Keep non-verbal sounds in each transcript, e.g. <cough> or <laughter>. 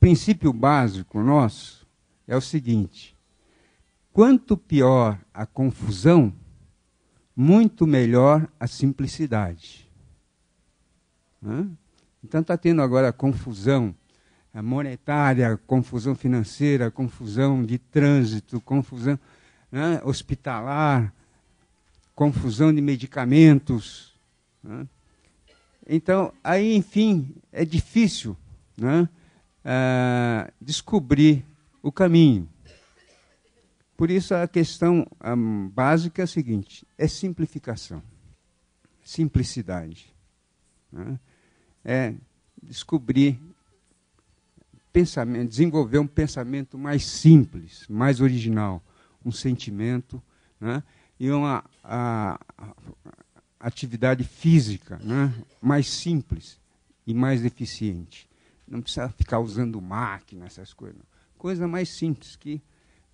princípio básico nosso é o seguinte: quanto pior a confusão, muito melhor a simplicidade. Então está tendo agora confusão monetária, confusão financeira, confusão de trânsito, confusão né, hospitalar, confusão de medicamentos. Né? Então, aí, enfim, é difícil né, uh, descobrir o caminho. Por isso, a questão básica é a seguinte: é simplificação, simplicidade. Né? É descobrir pensamento, desenvolver um pensamento mais simples, mais original, um sentimento, né? e uma a, atividade física né? mais simples e mais eficiente. Não precisa ficar usando máquina, essas coisas. Coisa mais simples que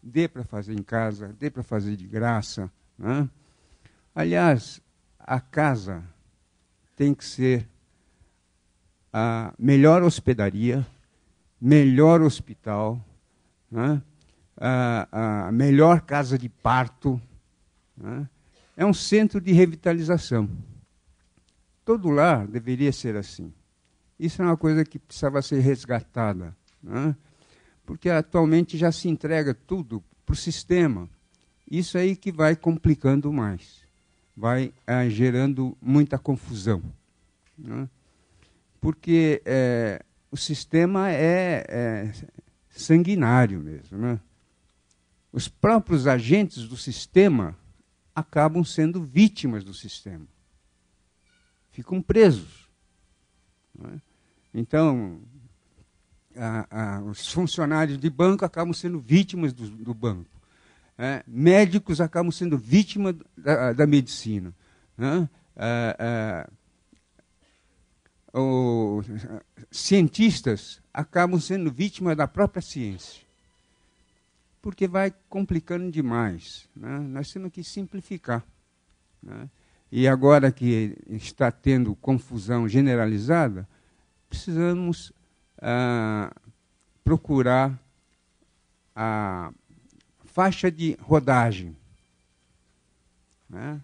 dê para fazer em casa, dê para fazer de graça. Né? Aliás, a casa tem que ser a melhor hospedaria, melhor hospital, né? a, a, melhor casa de parto. Né? É um centro de revitalização. Todo lar deveria ser assim. Isso é uma coisa que precisava ser resgatada. Né? Porque atualmente já se entrega tudo para o sistema. Isso aí que vai complicando mais. Vai é, gerando muita confusão. Né? Porque é, o sistema é, é sanguinário mesmo. Né? Os próprios agentes do sistema acabam sendo vítimas do sistema. Ficam presos. É? Então, a, a, os funcionários de banco acabam sendo vítimas do, do banco. É? Médicos acabam sendo vítimas da, da medicina. Né? É, é os cientistas acabam sendo vítimas da própria ciência. Porque vai complicando demais. Né? Nós temos que simplificar. Né? E agora que está tendo confusão generalizada, precisamos ah, procurar a faixa de rodagem. Né?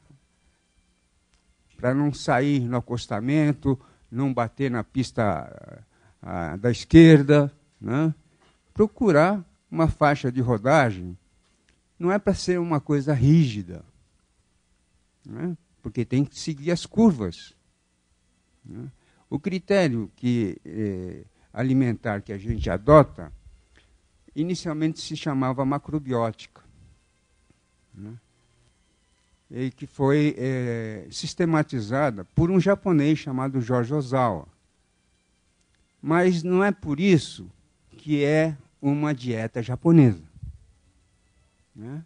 Para não sair no acostamento, não bater na pista ah, da esquerda, né? procurar uma faixa de rodagem não é para ser uma coisa rígida, né? porque tem que seguir as curvas. Né? O critério que, eh, alimentar que a gente adota, inicialmente se chamava macrobiótica. Né? e que foi é, sistematizada por um japonês chamado Jorge Ozawa. Mas não é por isso que é uma dieta japonesa. Né?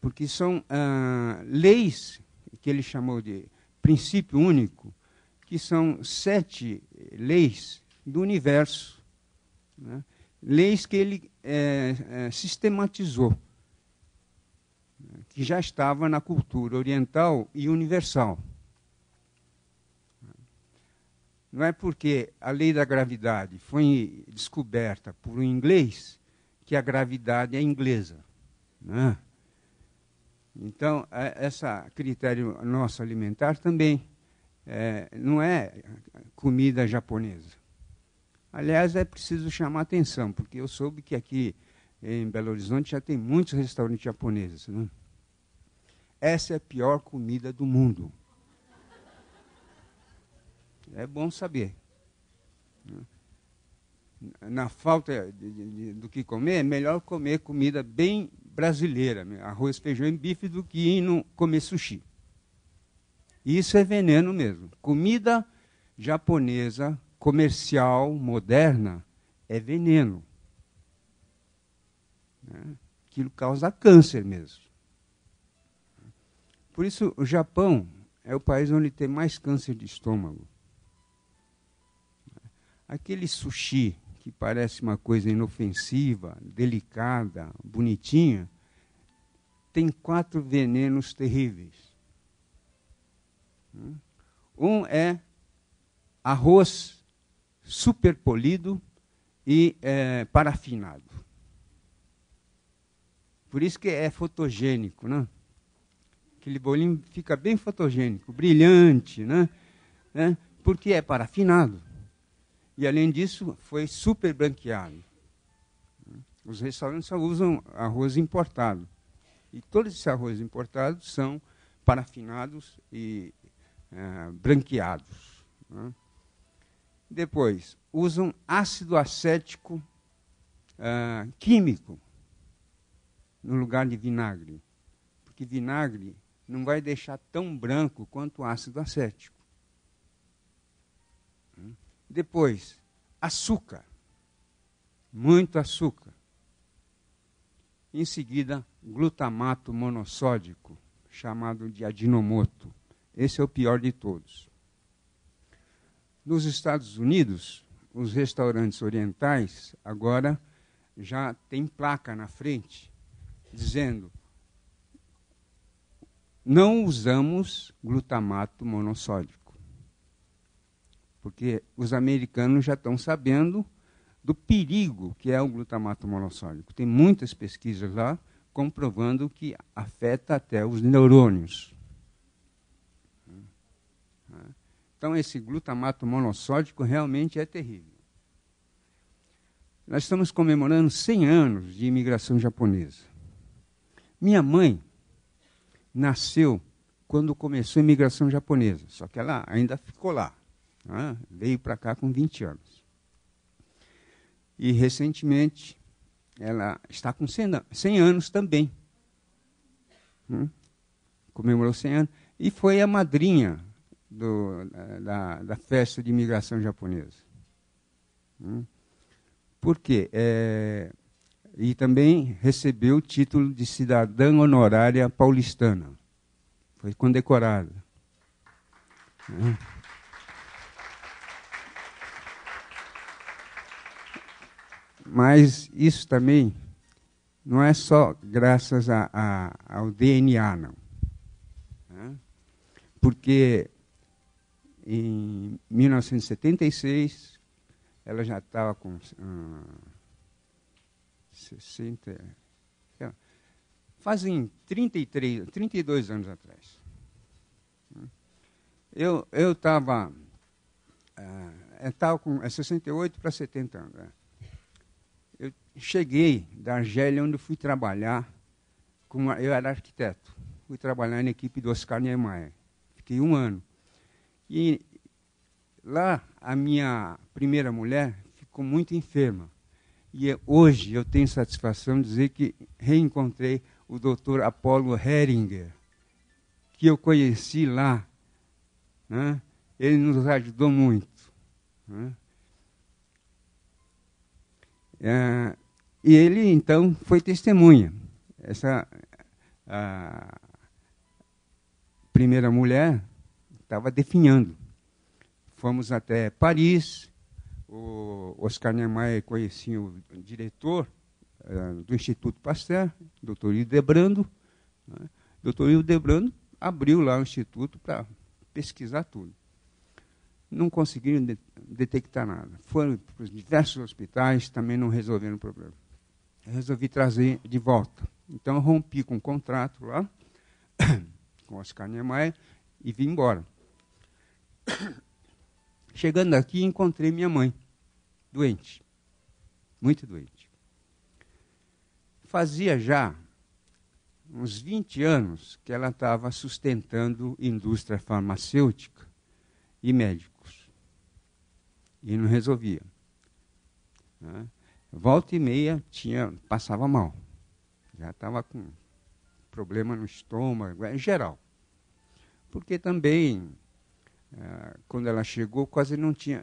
Porque são ah, leis que ele chamou de princípio único, que são sete leis do universo. Né? Leis que ele é, é, sistematizou que já estava na cultura oriental e universal. Não é porque a lei da gravidade foi descoberta por um inglês que a gravidade é inglesa. Né? Então, é, esse critério nosso alimentar também é, não é comida japonesa. Aliás, é preciso chamar atenção, porque eu soube que aqui em Belo Horizonte já tem muitos restaurantes japoneses. Né? Essa é a pior comida do mundo. É bom saber. Na falta de, de, do que comer, é melhor comer comida bem brasileira, né? arroz, feijão e bife, do que ir comer sushi. Isso é veneno mesmo. Comida japonesa, comercial, moderna, é veneno. Né? Aquilo causa câncer mesmo. Por isso, o Japão é o país onde tem mais câncer de estômago. Aquele sushi que parece uma coisa inofensiva, delicada, bonitinha, tem quatro venenos terríveis. Um é arroz super polido e é, parafinado. Por isso que é fotogênico, né? Aquele bolinho fica bem fotogênico, brilhante, né? né? Porque é parafinado. E além disso, foi super branqueado. Os restaurantes só usam arroz importado. E todos esses arroz importados são parafinados e é, branqueados. Né? Depois, usam ácido acético é, químico no lugar de vinagre. Porque vinagre não vai deixar tão branco quanto o ácido acético. Depois, açúcar. Muito açúcar. Em seguida, glutamato monossódico, chamado de adinomoto. Esse é o pior de todos. Nos Estados Unidos, os restaurantes orientais agora já tem placa na frente dizendo não usamos glutamato monossódico. Porque os americanos já estão sabendo do perigo que é o glutamato monossódico. Tem muitas pesquisas lá comprovando que afeta até os neurônios. Então, esse glutamato monossódico realmente é terrível. Nós estamos comemorando 100 anos de imigração japonesa. Minha mãe nasceu quando começou a imigração japonesa, só que ela ainda ficou lá. Né? Veio para cá com 20 anos. E recentemente ela está com 100, anos também. Hum? Comemorou 100 anos. E foi a madrinha do, da, da, festa de imigração japonesa. Hum? Por quê? É, e também recebeu o título de cidadã honorária paulistana. Foi condecorada. Hum? Mas isso também não é só graças a, a, ao DNA, não. Né? Porque em 1976 ela já estava com hum, 60. Fazem 33, 32 anos atrás. Eu estava. Eu estava com é 68 para 70 anos. Né? cheguei da Argélia, onde fui trabalhar, com uma, eu era arquiteto, fui trabalhar na equipe do Oscar Niemeyer. Fiquei um ano. E lá, a minha primeira mulher ficou muito enferma. E hoje eu tenho satisfação de dizer que reencontrei o doutor Apolo Heringer, que eu conheci lá. Né? Ele nos ajudou muito. Né? É, e ele, então, foi testemunha. Essa primeira mulher estava definhando. Fomos até Paris, o Oscar Niemeyer conhecia o diretor uh, do Instituto Pasteur, doutor Hildebrando. Né? Doutor Hildebrando abriu lá o instituto para pesquisar tudo. Não conseguiram de detectar nada. Foram para os diversos hospitais, também não resolveram o problema eu resolvi trazer de volta. Então, eu rompi com um contrato lá, <coughs> com Oscar Niemeyer, e vim embora. <coughs> Chegando aqui, encontrei minha mãe, doente, muito doente. Fazia já uns 20 anos que ela estava sustentando indústria farmacêutica e médicos. E não resolvia. Né? volta e meia tinha, passava mal. Já estava com problema no estômago, em geral. Porque também, quando ela chegou, quase não tinha,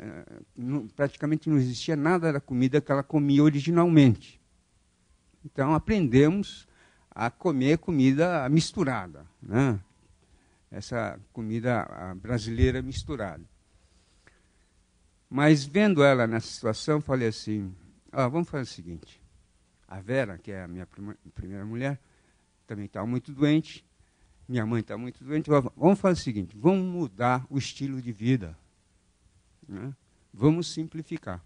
não, praticamente não existia nada da comida que ela comia originalmente. Então aprendemos a comer comida misturada, né? essa comida brasileira misturada. Mas vendo ela nessa situação, falei assim, ah, vamos fazer o seguinte. A Vera, que é a minha primeira mulher, também está muito doente. Minha mãe está muito doente. Vamos fazer o seguinte: vamos mudar o estilo de vida. Né? Vamos simplificar.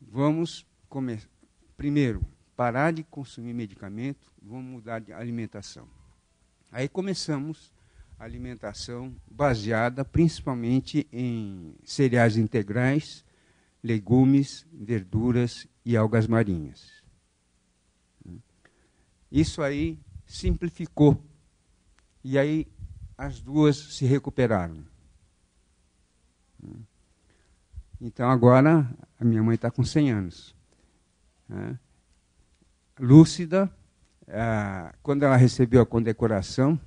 vamos. Primeiro, parar de consumir medicamento, vamos mudar de alimentação. Aí começamos a alimentação baseada principalmente em cereais integrais, legumes, verduras e algas marinhas. Isso aí simplificou. E aí as duas se recuperaram. Então agora a minha mãe está com 100 anos. Né? Lúcida, ah, quando ela recebeu a condecoração,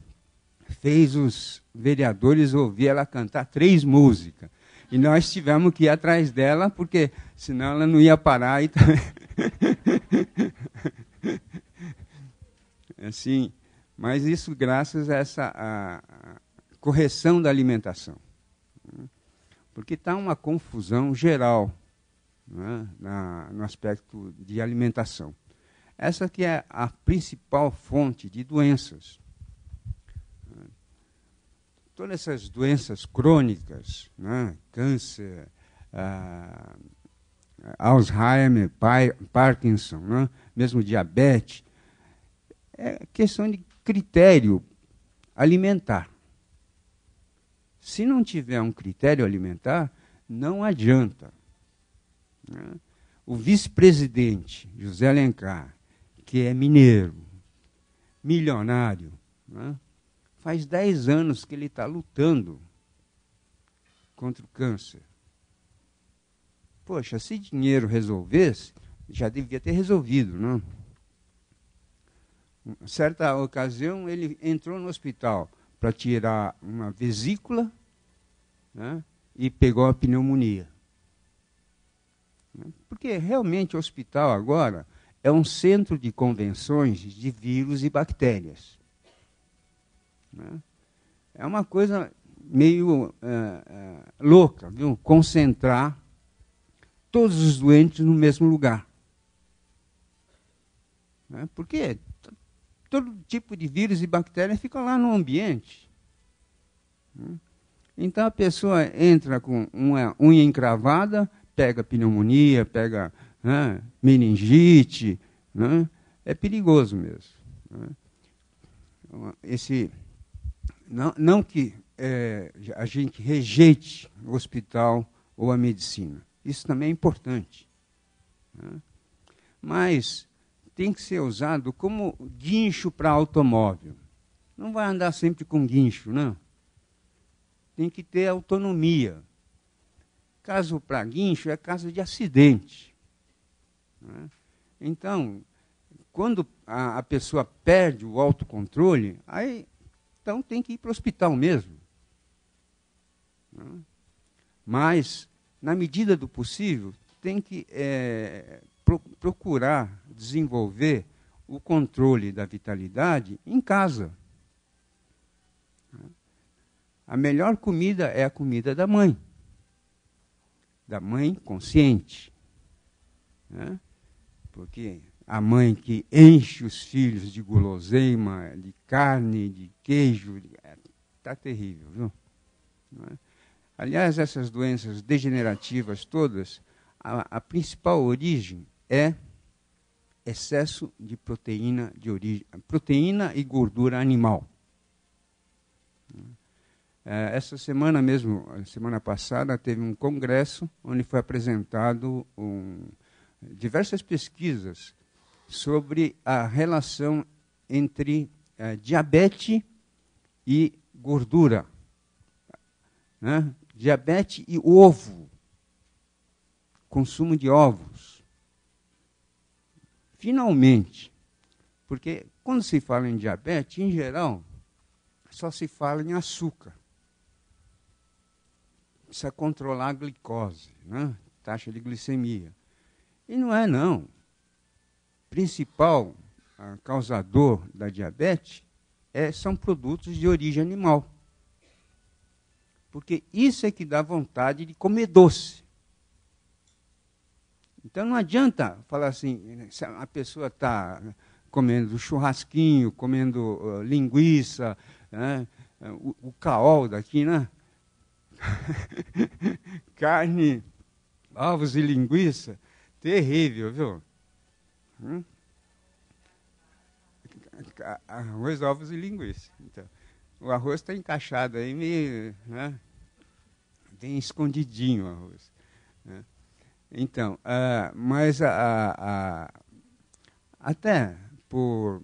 fez os vereadores ouvir ela cantar três músicas. E nós tivemos que ir atrás dela, porque senão ela não ia parar. E <laughs> assim, mas isso graças a essa a, a correção da alimentação. Porque está uma confusão geral né, na, no aspecto de alimentação. Essa que é a principal fonte de doenças. Todas essas doenças crônicas, né, câncer, ah, Alzheimer, Parkinson, né, mesmo diabetes, é questão de critério alimentar. Se não tiver um critério alimentar, não adianta. Né? O vice-presidente, José Alencar, que é mineiro, milionário, né? faz 10 anos que ele está lutando contra o câncer. Poxa, se dinheiro resolvesse, já devia ter resolvido, não? Certa ocasião, ele entrou no hospital para tirar uma vesícula né, e pegou a pneumonia. Porque realmente o hospital agora é um centro de convenções de vírus e bactérias. Né? É uma coisa meio é, é, louca, viu? concentrar todos os doentes no mesmo lugar. Né? Porque todo tipo de vírus e bactérias fica lá no ambiente. Então a pessoa entra com uma unha encravada, pega pneumonia, pega né, meningite, né, é perigoso mesmo. Né. Esse, não, não que é, a gente rejeite o hospital ou a medicina, isso também é importante. Né. Mas tem que ser usado como guincho para automóvel. Não vai andar sempre com guincho, não. Tem que ter autonomia. Caso para guincho é caso de acidente. Né? Então, quando a, a, pessoa perde o autocontrole, aí então tem que ir para o hospital mesmo. Né? Mas, na medida do possível, tem que é, pro, procurar desenvolver o controle da vitalidade em casa. A melhor comida é a comida da mãe, da mãe consciente. Né? Porque a mãe que enche os filhos de guloseima, de carne, de queijo, está terrível. Viu? É? Aliás, essas doenças degenerativas todas, a, a principal origem é excesso de proteína de origem, proteína e gordura animal. É, essa semana mesmo, semana passada, teve um congresso onde foi apresentado um, diversas pesquisas sobre a relação entre é, diabetes e gordura. Né? Diabetes e ovo. Consumo de ovos finalmente, porque quando se fala em diabetes, em geral, só se fala em açúcar. Precisa controlar a glicose, né? taxa de glicemia. E não é, não. Principal causador da diabetes é, são produtos de origem animal. Porque isso é que dá vontade de comer doce. Então não adianta falar assim, a pessoa está comendo churrasquinho, comendo uh, linguiça, né? o, o caol daqui, né? <laughs> Carne, ovos e linguiça, Terrível, viu? Hum? Arroz, ovos e linguiça. Então, o arroz está encaixado aí, meio, né? tem escondidinho o arroz. Então, uh, mas a, até por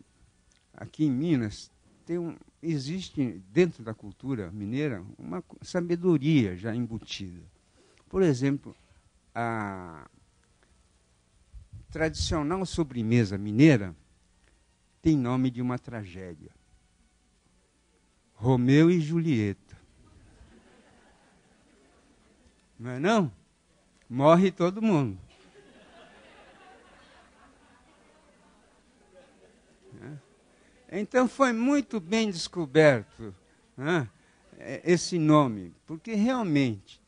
aqui em Minas tem um, existe dentro da cultura mineira uma sabedoria já embutida. Por exemplo, a tradicional sobremesa mineira tem nome de uma tragédia. Romeu e Julieta. Não é não? Morre todo mundo. Então foi muito bem descoberto né, esse nome, porque realmente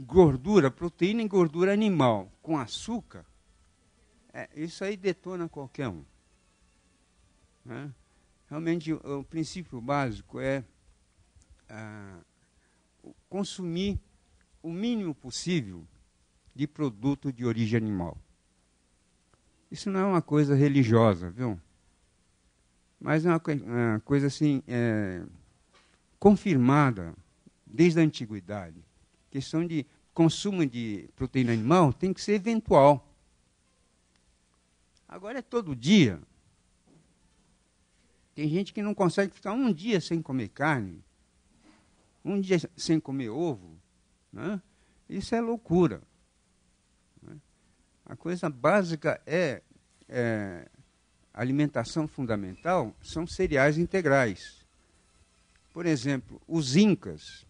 gordura, proteína em gordura animal com açúcar, é, isso aí detona qualquer um. Né? Realmente o, o, princípio básico é ah, consumir o mínimo possível de produto de origem animal. Isso não é uma coisa religiosa, viu? Mas é uma, uma coisa assim, é, confirmada desde a antiguidade. A questão de consumo de proteína animal tem que ser eventual. Agora é todo dia. Tem gente que não consegue ficar um dia sem comer carne, um dia sem comer ovo. Né? Isso é loucura. A coisa básica é, é alimentação fundamental são cereais integrais. Por exemplo, os incas,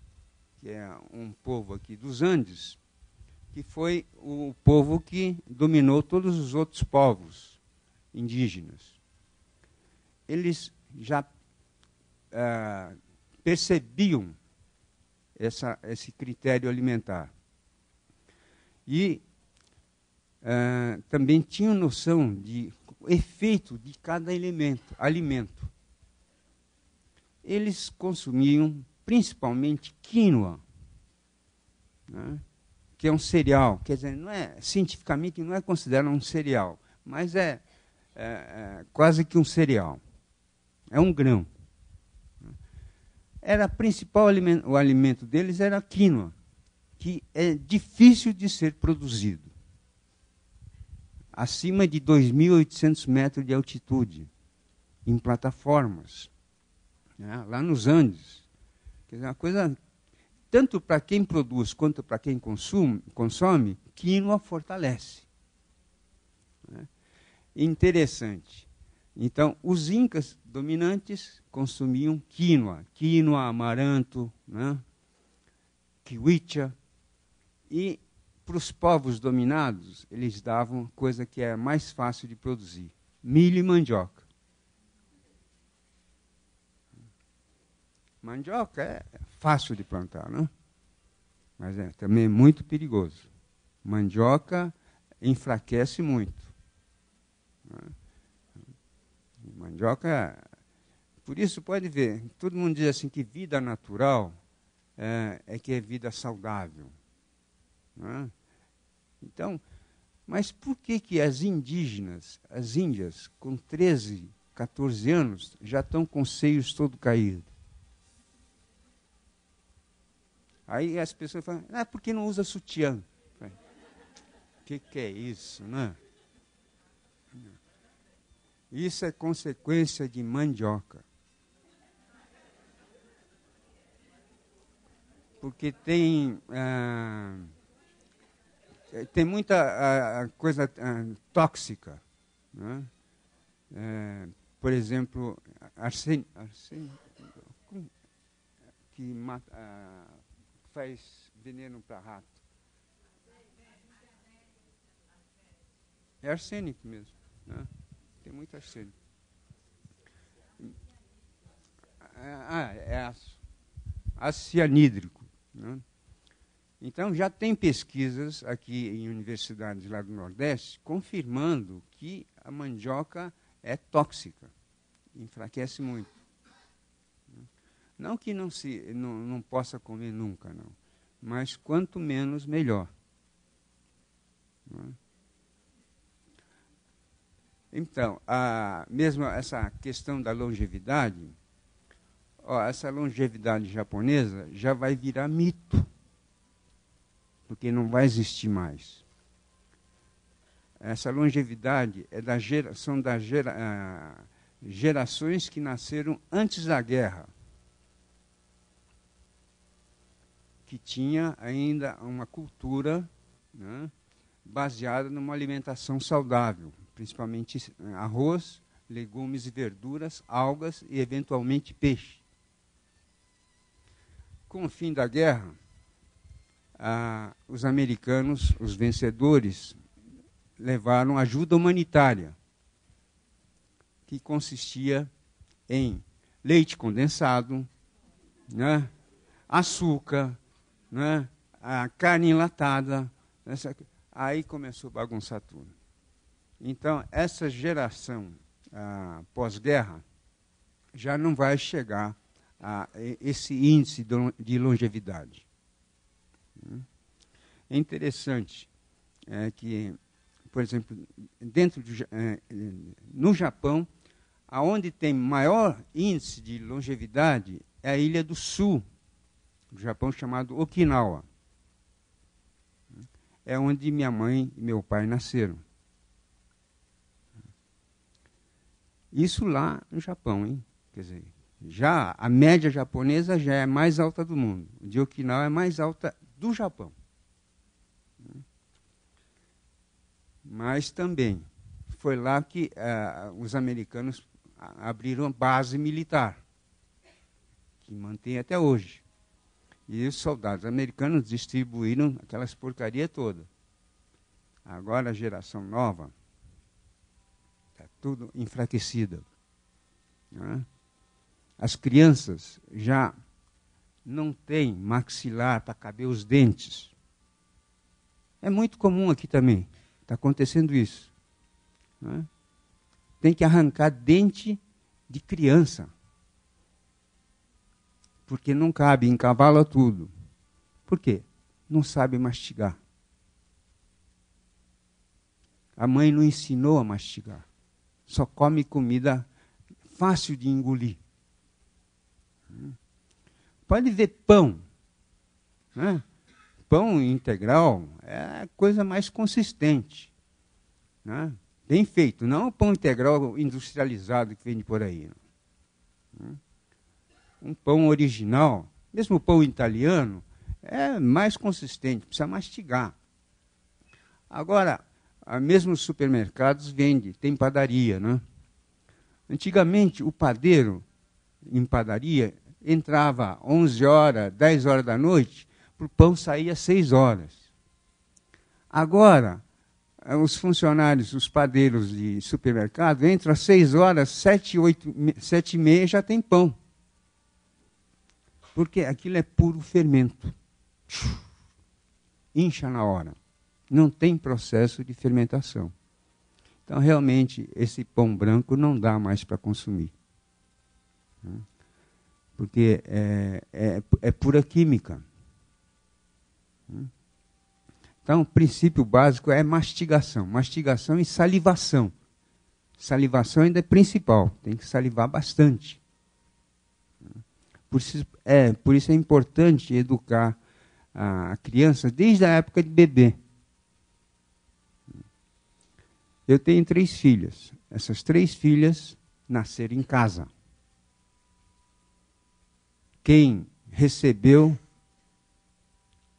que é um povo aqui dos Andes, que foi o povo que dominou todos os outros povos indígenas. Eles já ah, percebiam essa, esse critério alimentar. E uh, também tinham noção de efeito de cada elemento, alimento. Eles consumiam principalmente quinoa, né, que é um cereal, quer dizer, não é cientificamente não é considerado um cereal, mas é, é, é quase que um cereal. É um grão. Era principal alimento, o alimento deles era a quinoa, que é difícil de ser produzido acima de 2.800 metros de altitude, em plataformas, né, lá nos Andes. Quer dizer, uma coisa, tanto para quem produz quanto para quem consome, consome, quinoa fortalece. Né? Interessante. Então, os incas dominantes consumiam quinoa, quinoa, amaranto, né? e para os povos dominados, eles davam coisa que é mais fácil de produzir: milho e mandioca. Mandioca é fácil de plantar, não? Mas é também muito perigoso. Mandioca enfraquece muito. Mandioca. Por isso, pode ver, todo mundo diz assim que vida natural é, é que é vida saudável. É? Então, mas por que, que as indígenas, as índias, com 13, 14 anos, já estão com seios todo caídos? Aí as pessoas falam, ah, por que não usa sutiã? O que, que é isso, né? Isso é consequência de mandioca. Porque tem. Ah, é, tem muita a, a coisa a, tóxica. Né? É, por exemplo, arsênio, que mata, faz veneno para rato. É arsênico mesmo. Né? Tem muito arsênico. Ah, é aço. Aço cianídrico. Né? Então, já tem pesquisas aqui em universidades lá do Nordeste confirmando que a mandioca é tóxica, enfraquece muito. Não que não, se, não, não possa comer nunca, não. Mas quanto menos, melhor. Então, a, mesmo essa questão da longevidade, ó, essa longevidade japonesa já vai virar mito, porque não vai existir mais. Essa longevidade é da geração das gera, ah, gerações que nasceram antes da guerra, que tinha ainda uma cultura né, baseada numa alimentação saudável principalmente eh, arroz, legumes e verduras, algas e eventualmente peixe. Com o fim da guerra, ah, os americanos, os vencedores, levaram ajuda humanitária, que consistia em leite condensado, né, açúcar, né, a carne enlatada. Essa, aí começou a bagunçar tudo. Então, essa geração ah, pós-guerra já não vai chegar a esse índice de longevidade. É interessante é, que, por exemplo, dentro do, é, no Japão, aonde tem maior índice de longevidade é a ilha do sul do Japão, chamado Okinawa. É onde minha mãe e meu pai nasceram. Isso lá no Japão, hein? Quer dizer, já a média japonesa já é mais alta do mundo. De Okinawa é mais alta do Japão. Mas também foi lá que uh, os americanos abriram base militar, que mantém até hoje. E os soldados americanos distribuíram aquelas porcaria toda. Agora a geração nova tudo enfraquecida. Né? As crianças já não têm maxilar para caber os dentes. É muito comum aqui também. Está acontecendo isso. Né? Tem que arrancar dente de criança. Porque não cabe, encavala tudo. Por quê? Não sabe mastigar. A mãe não ensinou a mastigar só come comida fácil de engolir. Pode ver pão. Né? Pão integral é a coisa mais consistente. Né? Bem feito, não o pão integral industrializado que vende por aí. Né? Um pão original, mesmo o pão italiano, é mais consistente, precisa mastigar. Agora, mesmo nos supermercados vende, tem padaria, né? Antigamente, o padeiro em padaria entrava 11 horas, 10 horas da noite, para o pão às 6 horas. Agora, eh, os funcionários, os padeiros de supermercado entram às 6 horas, 7, 8, 7 e meia já tem pão. Porque aquilo é puro fermento. Incha na hora não tem processo de fermentação. Então, realmente, esse pão branco não dá mais para consumir. Né? Porque é, é, é pura química. Né? Então, o princípio básico é mastigação. Mastigação e salivação. Salivação ainda é principal, tem que salivar bastante. Por isso é, por isso é importante educar a criança desde a época de bebê. Eu tenho três filhas. Essas três filhas nasceram em casa. Quem recebeu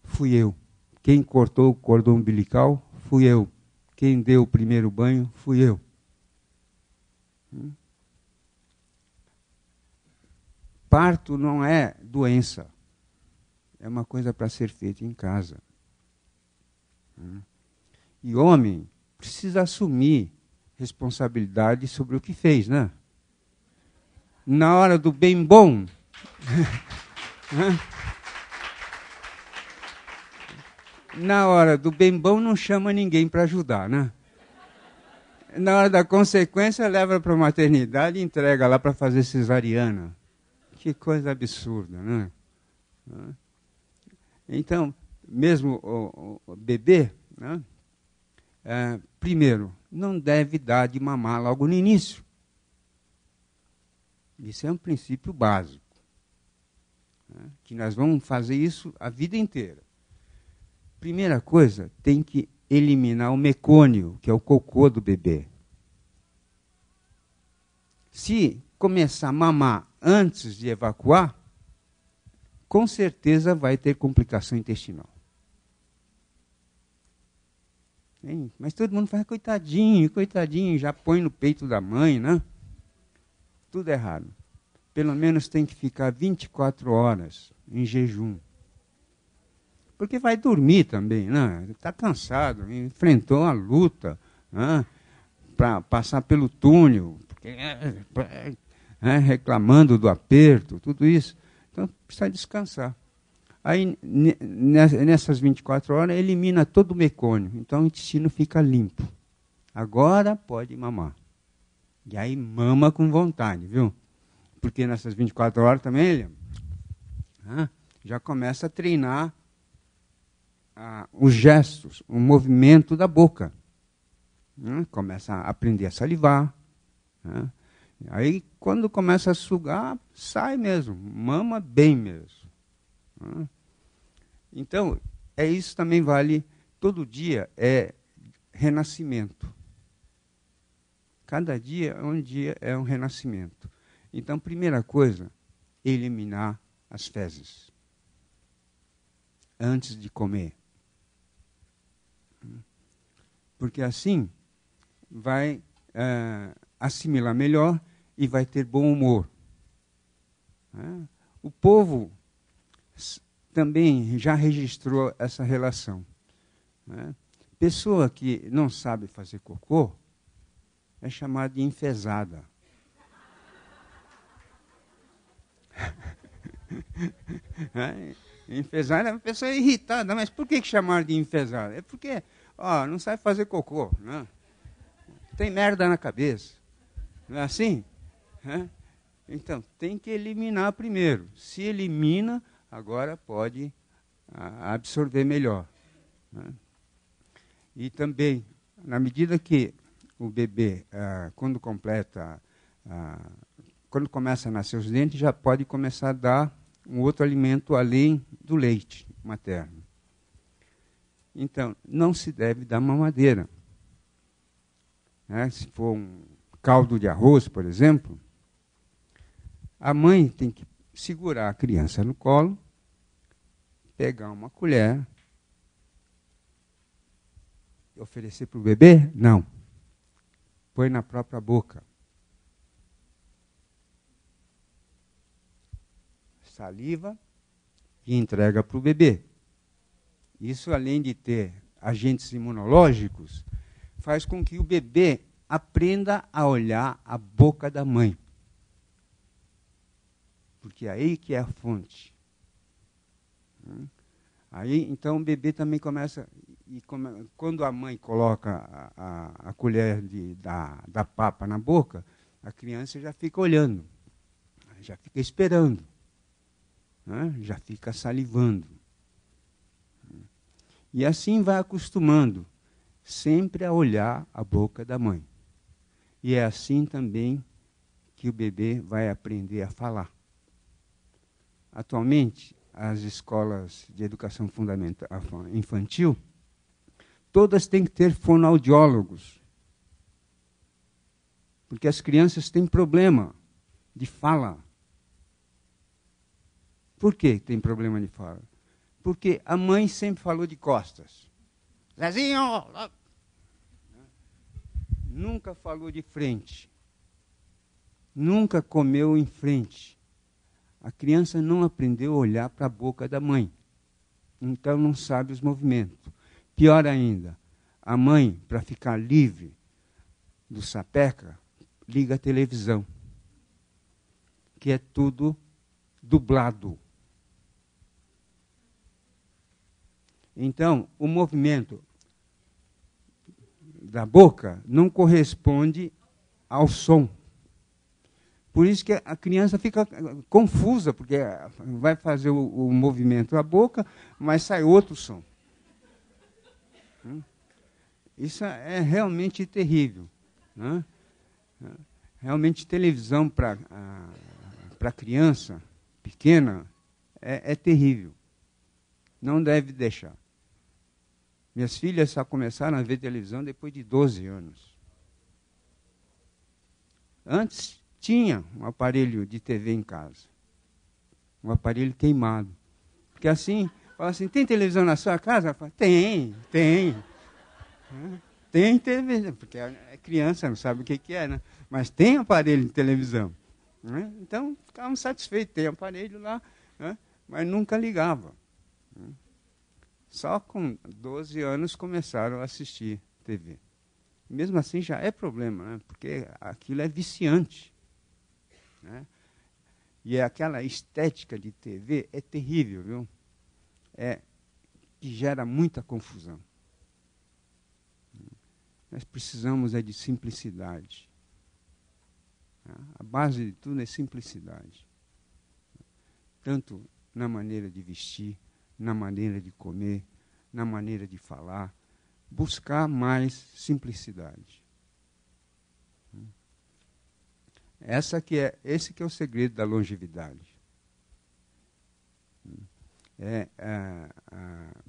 fui eu. Quem cortou o cordão umbilical fui eu. Quem deu o primeiro banho fui eu. Hum? Parto não é doença. É uma coisa para ser feita em casa. Hum? E homem precisa assumir responsabilidade sobre o que fez, né? Na hora do bem bom. <laughs> Na hora do bem bom não chama ninguém para ajudar, né? Na hora da consequência leva para a maternidade e entrega lá para fazer cesariana. Que coisa absurda, né? Então, mesmo o, o bebê, né? é, primeiro, não deve dar de mamar logo no início. Isso é um princípio básico. Né? Que nós vamos fazer isso a vida inteira. Primeira coisa, tem que eliminar o mecônio, que é o cocô do bebê. Se começar a mamar antes de evacuar, com certeza vai ter complicação intestinal. Mas todo mundo faz coitadinho, coitadinho, já põe no peito da mãe, né? Tudo errado. Pelo menos tem que ficar 24 horas em jejum. Porque vai dormir também, né? Está cansado, enfrentou a luta né? para passar pelo túnel, né? reclamando do aperto, tudo isso. Então precisa descansar. Aí, nessas 24 horas, elimina todo o mecônio. Então, o intestino fica limpo. Agora pode mamar. E aí, mama com vontade, viu? Porque nessas 24 horas também, ele já começa a treinar ah, os gestos, o movimento da boca. Ah, começa a aprender a salivar. Ah, aí, quando começa a sugar, sai mesmo. Mama bem mesmo. Então, é isso também vale todo dia é renascimento. Cada dia é um dia é um renascimento. Então, primeira coisa, eliminar as fezes antes de comer. Porque assim vai é, assimilar melhor e vai ter bom humor. O povo também já registrou essa relação. Né? Pessoa que não sabe fazer cocô é chamada de enfesada. <laughs> é, enfesada é uma pessoa irritada, mas por que, que de enfesada? É porque ó, não sabe fazer cocô, né? tem merda na cabeça. Não é assim? É? Então, tem que eliminar primeiro. Se elimina, agora pode ah, absorver melhor. Né? E também, na medida que o bebê, ah, quando completa, ah, quando começa a nascer os dentes, já pode começar a dar um outro alimento além do leite materno. Então, não se deve dar mamadeira. Né? Se for um caldo de arroz, por exemplo, a mãe tem que segurar a criança no colo pegar uma colher e oferecer para o bebê? Não. Põe na própria boca. Saliva e entrega para o bebê. Isso, além de ter agentes imunológicos, faz com que o bebê aprenda a olhar a boca da mãe. Porque é aí que é a fonte. Aí, então, o bebê também começa. E come, quando a mãe coloca a, a, a colher de, da, da papa na boca, a criança já fica olhando, já fica esperando, né? já fica salivando. E assim vai acostumando sempre a olhar a boca da mãe. E é assim também que o bebê vai aprender a falar. Atualmente, as escolas de educação fundamental infantil, todas têm que ter fonoaudiólogos. Porque as crianças têm problema de fala. Por que tem problema de fala? Porque a mãe sempre falou de costas. Zezinho! Nunca falou de frente. Nunca comeu em frente a criança não aprendeu a olhar para a boca da mãe. Então não sabe os movimentos. Pior ainda, a mãe, para ficar livre do sapeca, liga a televisão. Que é tudo dublado. Então, o movimento da boca não corresponde ao som. Por isso que a criança fica confusa, porque vai fazer o, movimento da boca, mas sai outro som. Hum? isso é realmente terrível. Né? Realmente, televisão para a criança pequena é, é terrível. Não deve deixar. Minhas filhas só começaram a ver televisão depois de 12 anos. Antes tinha um aparelho de TV em casa. Um aparelho queimado. Porque assim, fala assim, tem televisão na sua casa? Falo, tem, tem. Tem televisão, porque é criança, não sabe o que, que é, né? Mas tem aparelho de televisão. Né? Então, ficavam satisfeitos, tem aparelho lá, né? mas nunca ligava. Né? Só com 12 anos começaram a assistir TV. Mesmo assim já é problema, né? porque aquilo é viciante. Né? E é aquela estética de TV é terrível, viu? É que gera muita confusão. Nós precisamos é de simplicidade. A base de tudo é simplicidade. Tanto na maneira de vestir, na maneira de comer, na maneira de falar. Buscar mais simplicidade. Essa que é, esse que é o segredo da longevidade. É a, a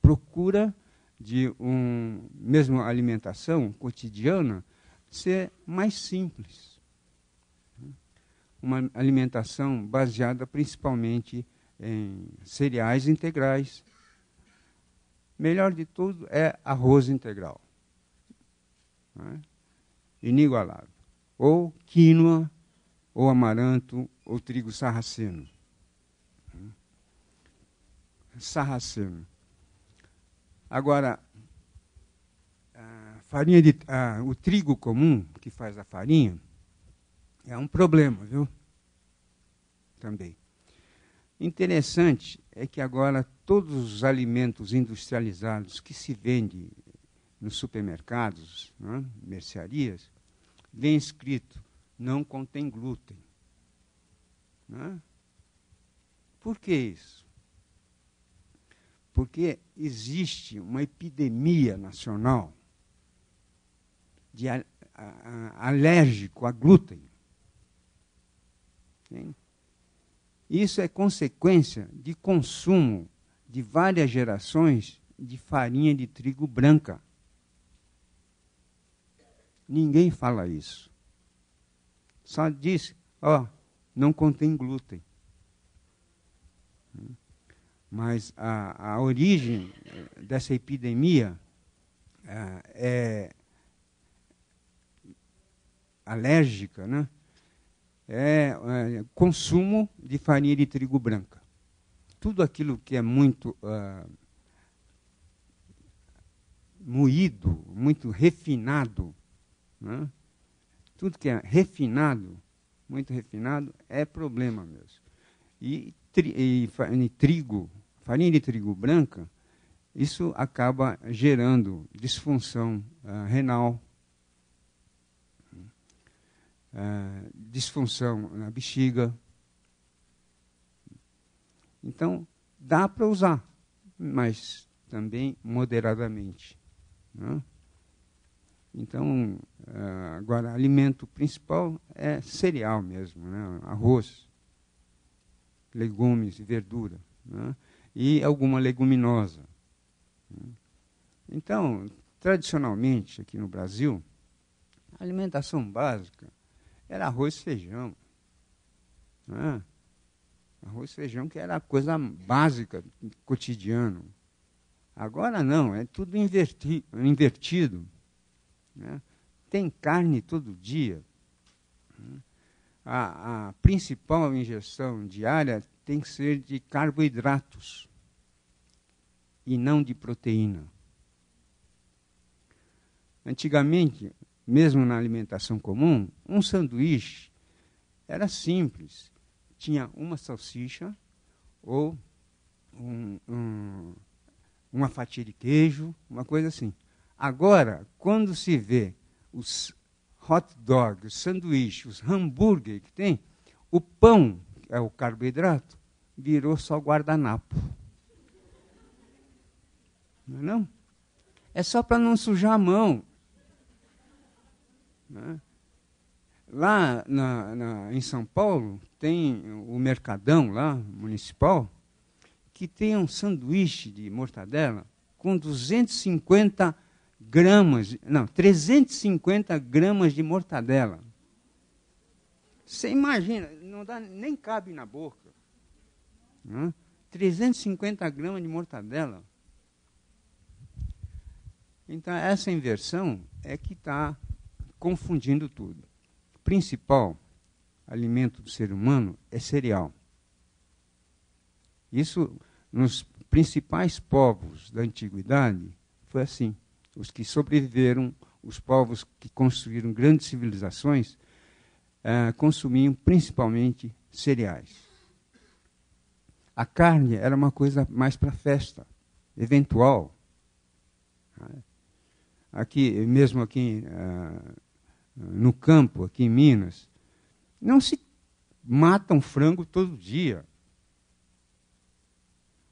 procura de um mesmo alimentação cotidiana ser mais simples. Uma alimentação baseada principalmente em cereais integrais. Melhor de tudo é arroz integral. É? Inigualável ou quinoa, ou amaranto, ou trigo sarraceno. Sarraceno. Agora, farinha de, o trigo comum que faz a farinha é um problema, viu? Também. Interessante é que agora todos os alimentos industrializados que se vendem nos supermercados, né, mercearias, vem escrito: não contém glúten. Né? Por que isso? Porque existe uma epidemia nacional de a, a, alérgico a glúten. Isso é consequência de consumo de várias gerações de farinha de trigo branca. Ninguém fala isso. Só diz, ó, não contém glúten. Mas a, a origem dessa epidemia é, é alérgica, né? É, é, consumo de farinha de trigo branca. Tudo aquilo que é muito uh, moído, muito refinado, né? Tudo que é refinado, muito refinado, é problema mesmo. E, tri, e, e trigo, farinha de trigo branca, isso acaba gerando disfunção uh, renal, uh, disfunção na bexiga. Então, dá para usar, mas também moderadamente. Né? Então, uh, agora, alimento principal é cereal mesmo, né? arroz, legumes e verdura, né? e alguma leguminosa. Então, tradicionalmente, aqui no Brasil, a alimentação básica era arroz e feijão. Né? Arroz e feijão que era a coisa básica, cotidiano. Agora não, é tudo inverti invertido. Né? Tem carne todo dia. A, a principal injeção diária tem que ser de carboidratos e não de proteína. Antigamente, mesmo na alimentação comum, um sanduíche era simples. Tinha uma salsicha ou um, um, uma fatia de queijo, uma coisa assim. Agora, quando se vê os hot dogs, os sanduíches, os hambúrguer que tem, o pão, que é o carboidrato, virou só guardanapo. Não é não? É só para não sujar a mão. Né? Lá na, na, em São Paulo, tem o Mercadão, lá, municipal, que tem um sanduíche de mortadela com 250 gramas, não, 350 gramas de mortadela. Você imagina, não dá, nem cabe na boca. Né? 350 gramas de mortadela. Então, essa inversão é que está confundindo tudo. O principal alimento do ser humano é cereal. Isso, nos principais povos da antiguidade, foi assim. Os que sobreviveram, os povos que construíram grandes civilizações, eh, consumiam principalmente cereais. A carne era uma coisa mais para festa, eventual. Aqui, mesmo aqui uh, no campo, aqui em Minas, não se mata um frango todo dia.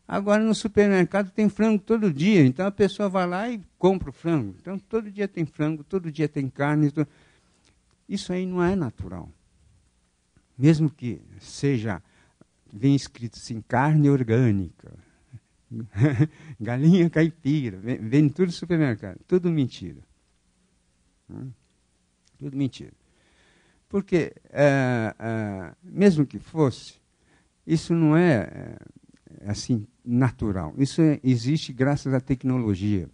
Agora no supermercado tem frango todo dia, então a pessoa vai lá e compra o frango. Então todo dia tem frango, todo dia tem carne. Isso aí não é natural. Mesmo que seja vem escrito assim, carne orgânica, <laughs> galinha caipira, vem, vem tudo supermercado, tudo mentira. Hum? Tudo mentira. Porque, é, é, mesmo que fosse, isso não é, é assim natural. Isso é, existe graças à tecnologia.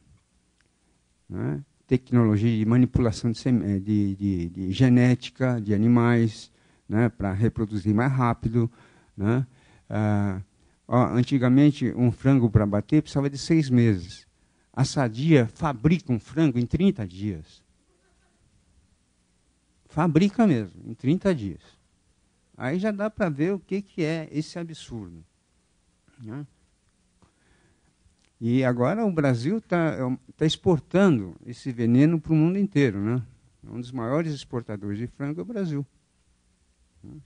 Né? Tecnologia de manipulação de, de, de, de genética de animais né? para reproduzir mais rápido né? Ah, ó, antigamente, um frango para bater precisava de seis meses. A Sadia fabrica um frango em 30 dias. Fabrica mesmo, em 30 dias. Aí já dá para ver o que, que é esse absurdo. Né? E agora o Brasil está tá exportando esse veneno para o mundo inteiro. Né? Um dos maiores exportadores de frango é o Brasil. Né?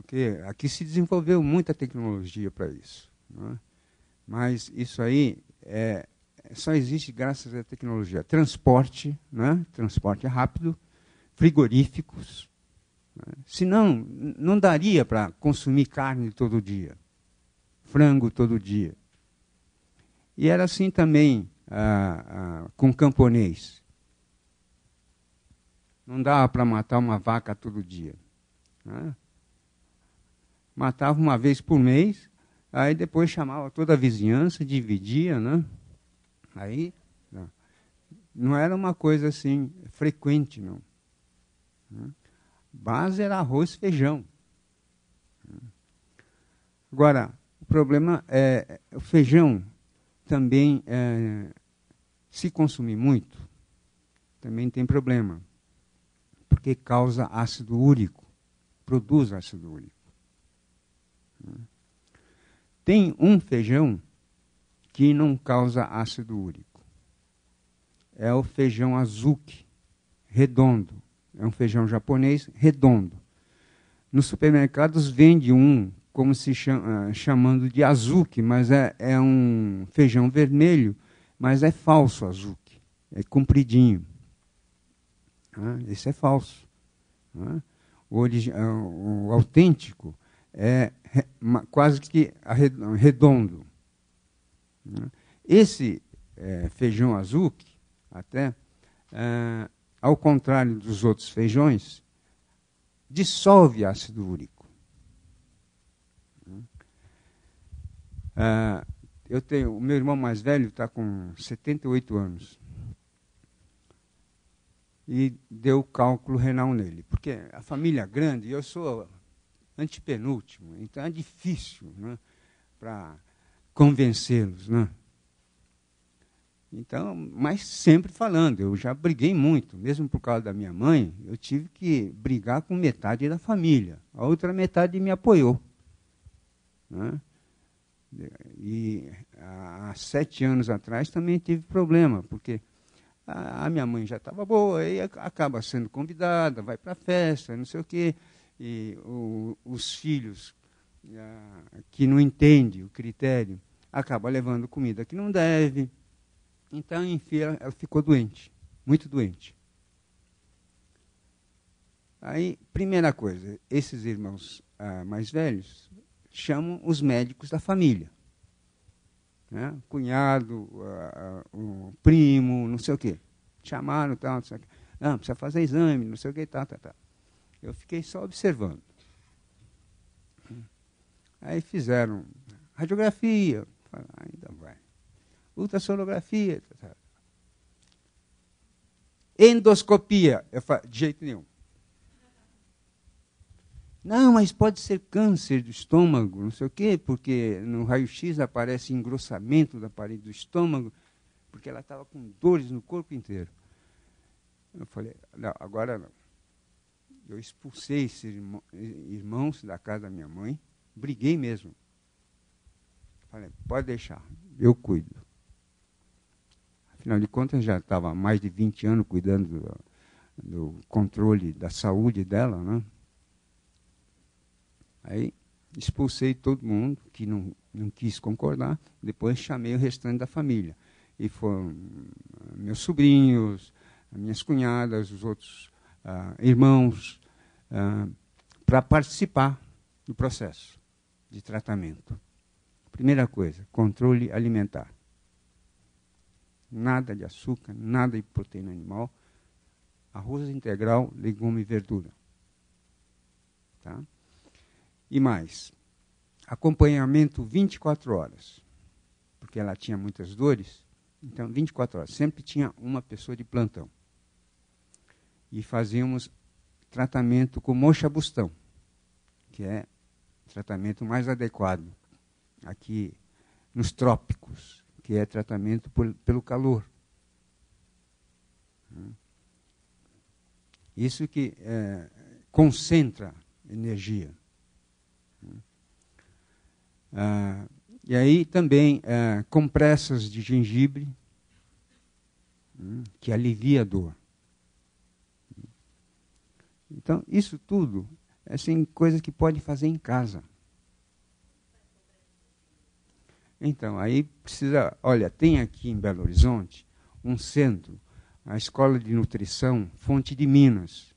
porque aqui se desenvolveu muita tecnologia para isso. É? Mas isso aí é, só existe graças à tecnologia. Transporte, né? transporte rápido, frigoríficos. Né? Senão, não daria para consumir carne todo dia, frango todo dia. E era assim também ah, ah, com camponês. Não dava para matar uma vaca todo dia. Né? matava uma vez por mês, aí depois chamava toda a vizinhança, dividia, né? Aí não era uma coisa assim frequente, não. Né? Base era arroz e feijão. Agora, o problema é o feijão também é, se consumir muito, também tem problema, porque causa ácido úrico, produz ácido úrico. Tem um feijão que não causa ácido úrico. É o feijão azuki, redondo. É um feijão japonês redondo. Nos supermercados vende um, como se chama, ah, chamando de azuki, mas é, é um feijão vermelho, mas é falso azuki. É compridinho. Ah, esse é falso. Ah, o, o autêntico é quase que redondo. Esse é, feijão azuki, até, é, ao contrário dos outros feijões, dissolve ácido úrico. É, eu tenho, o meu irmão mais velho está com 78 anos. E deu cálculo renal nele. Porque a família é grande, eu sou antepenúltimo. Então é difícil né, para convencê-los. Né? Então, mas sempre falando, eu já briguei muito, mesmo por causa da minha mãe, eu tive que brigar com metade da família. A outra metade me apoiou. Né? E há sete anos atrás também tive problema, porque a, minha mãe já estava boa, aí acaba sendo convidada, vai para a festa, não sei o quê e o, os filhos ah, que não entendem o critério acaba levando comida que não deve, Então, enfim, ela ficou doente, muito doente. Aí, primeira coisa, esses irmãos ah, mais velhos chamam os médicos da família. Né? Cunhado, ah, um primo, não sei o quê. Chamaram, tal, não sei o quê. Não, precisa fazer exame, não sei o quê, tal, tal, tal. Eu fiquei só observando. Aí fizeram radiografia, ainda vai. Ultrassonografia, tal, tal. endoscopia. Eu falo, de jeito nenhum. Não, mas pode ser câncer do estômago, não sei o quê, porque no raio-x aparece engrossamento da parede do estômago, porque ela estava com dores no corpo inteiro. Eu falei, não, agora não. Eu expulsei esses irmãos da casa da minha mãe, briguei mesmo. Falei, pode deixar, eu cuido. Afinal de contas, já estava há mais de 20 anos cuidando do, do controle da saúde dela, né? Aí expulsei todo mundo que não, não quis concordar, depois chamei o restante da família. E foram meus sobrinhos, minhas cunhadas, os outros ah, irmãos, ah, para participar do processo de tratamento. Primeira coisa, controle alimentar. Nada de açúcar, nada de proteína animal, arroz integral, legume e verdura. Tá? E mais, acompanhamento 24 horas, porque ela tinha muitas dores, então 24 horas, sempre tinha uma pessoa de plantão. E fazíamos tratamento com moxa-bustão, que é o tratamento mais adequado aqui nos trópicos, que é tratamento por, pelo calor. Isso que é, concentra energia. Ah, e aí também ah, compressas de gengibre, hum, que alivia a dor. Então, isso tudo é assim, coisas que pode fazer em casa. Então, aí precisa. Olha, tem aqui em Belo Horizonte um centro, a Escola de Nutrição Fonte de Minas.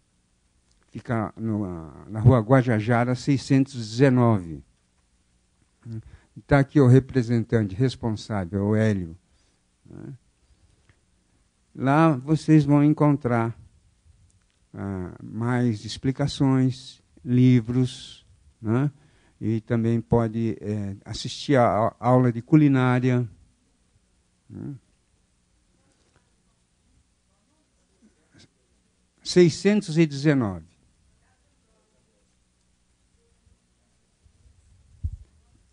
Fica no, na rua Guajajara 619. Está aqui o representante responsável, o Hélio. Né? Lá vocês vão encontrar ah, mais explicações, livros, né? e também pode é, assistir a, aula de culinária. Né? 619.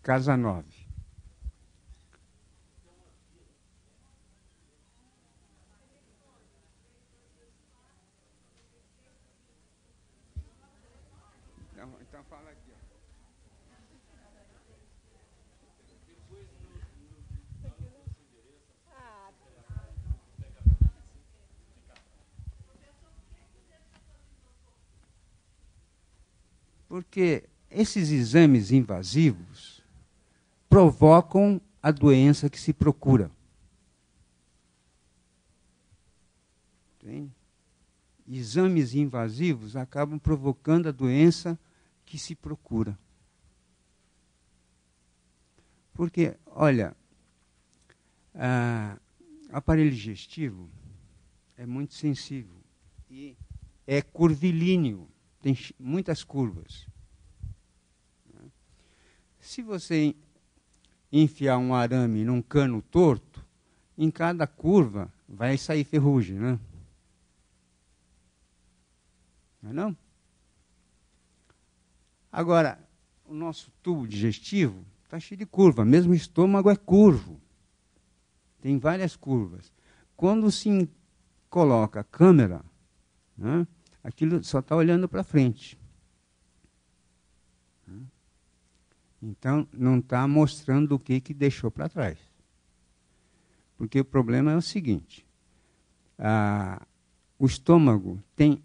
Casa 9. Então, então fala aqui. Porque esses exames invasivos provocam a doença que se procura. Exames invasivos acabam provocando a doença que se procura. Porque, olha, o aparelho digestivo é muito sensível e é curvilíneo, tem muitas curvas. Se você enfiar um arame num cano torto, em cada curva vai sair ferrugem, né? Não é não? Agora, o nosso tubo digestivo está cheio de curva, mesmo o estômago é curvo. Tem várias curvas. Quando se coloca a câmera, né, aquilo só está olhando para frente. Então, não está mostrando o que, que deixou para trás. Porque o problema é o seguinte: ah, o estômago tem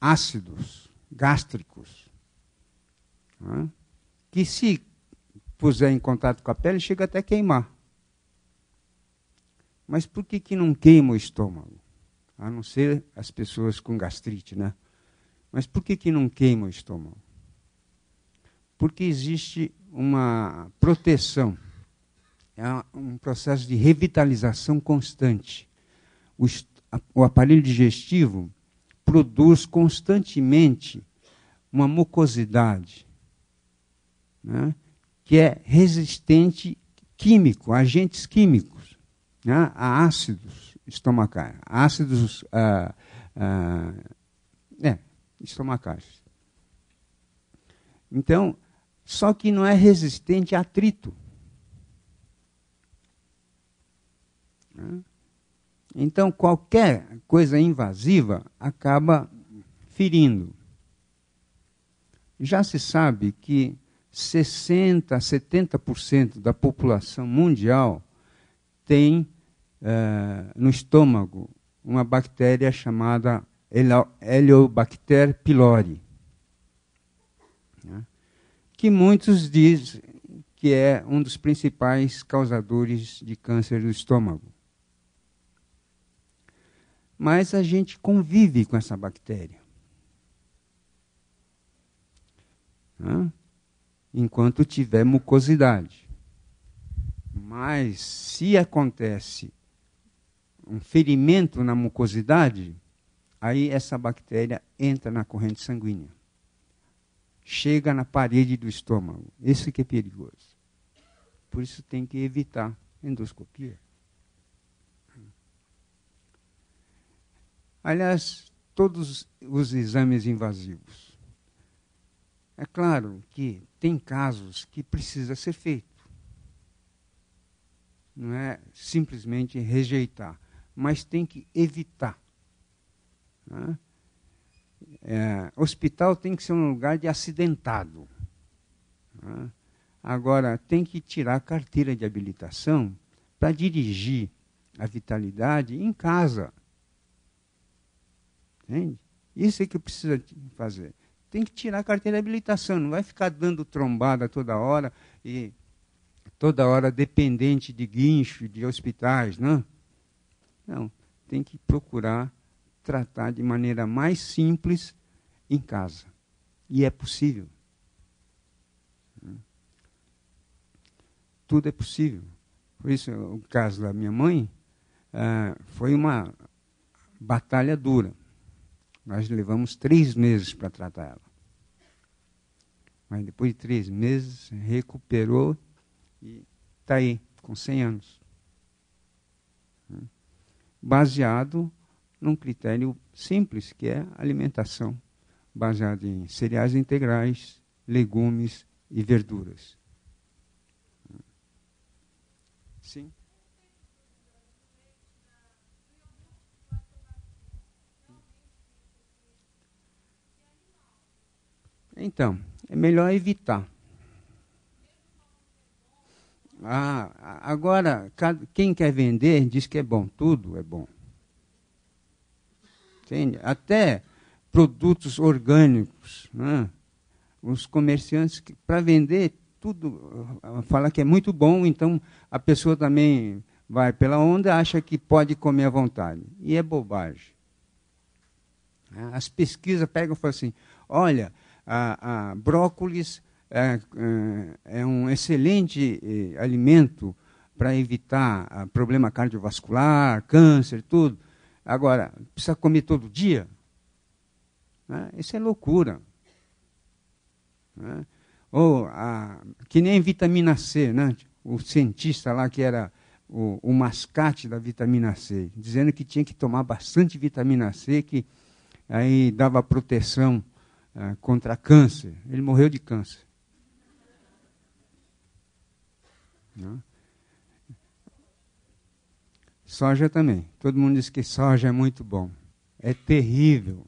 ácidos gástricos que, se puser em contato com a pele, chega até a queimar. Mas por que, que não queima o estômago? A não ser as pessoas com gastrite, né? Mas por que, que não queima o estômago? Porque existe uma proteção, é um processo de revitalização constante. O, o aparelho digestivo produz constantemente uma mucosidade, né, que é resistente químico, agentes químicos, né, a ácidos estomacais, ácidos ah, ah, é, estomacais. Então, só que não é resistente a atrito. Então, qualquer coisa invasiva acaba ferindo. Já se sabe que 60% a 70% da população mundial tem uh, no estômago uma bactéria chamada Heliobacter pylori? Que muitos dizem que é um dos principais causadores de câncer do estômago mas a gente convive com essa bactéria. Né? Enquanto tiver mucosidade. Mas se acontece um ferimento na mucosidade, aí essa bactéria entra na corrente sanguínea. Chega na parede do estômago. Esse que é perigoso. Por isso tem que evitar endoscopia. Aliás, todos os exames invasivos. É claro que tem casos que precisa ser feito. Não é simplesmente rejeitar, mas tem que evitar. Né? É, hospital tem que ser um lugar de acidentado. Né? Agora, tem que tirar a carteira de habilitação para dirigir a vitalidade em casa. Entende? Isso é que precisa fazer. Tem que tirar a carteira de habilitação, não vai ficar dando trombada toda hora e toda hora dependente de guincho, de hospitais, não? Não, tem que procurar tratar de maneira mais simples em casa. E é possível. Tudo é possível. Por isso, o caso da minha mãe ah, foi uma batalha dura. Nós levamos três meses para tratar ela. Mas depois de três meses, recuperou e está aí, com 100 anos. Baseado num critério simples, que é alimentação, baseada em cereais integrais, legumes e verduras. Sim. Então, é melhor evitar. Ah, agora, quem quer vender diz que é bom, tudo é bom. Entende? Até produtos orgânicos. Né? Os comerciantes, para vender, tudo fala que é muito bom, então a pessoa também vai pela onda acha que pode comer à vontade. E é bobagem. As pesquisas pegam e falam assim: olha, a, a brócolis é, é, é, um excelente eh, alimento para evitar a, problema cardiovascular, câncer, tudo. Agora, precisa comer todo dia? Né? Isso é loucura. Né? Ou a, que nem vitamina C, né? o cientista lá que era o, o, mascate da vitamina C, dizendo que tinha que tomar bastante vitamina C, que aí dava proteção ah, contra câncer. Ele morreu de câncer. Não? Soja também. Todo mundo diz que soja é muito bom. É terrível.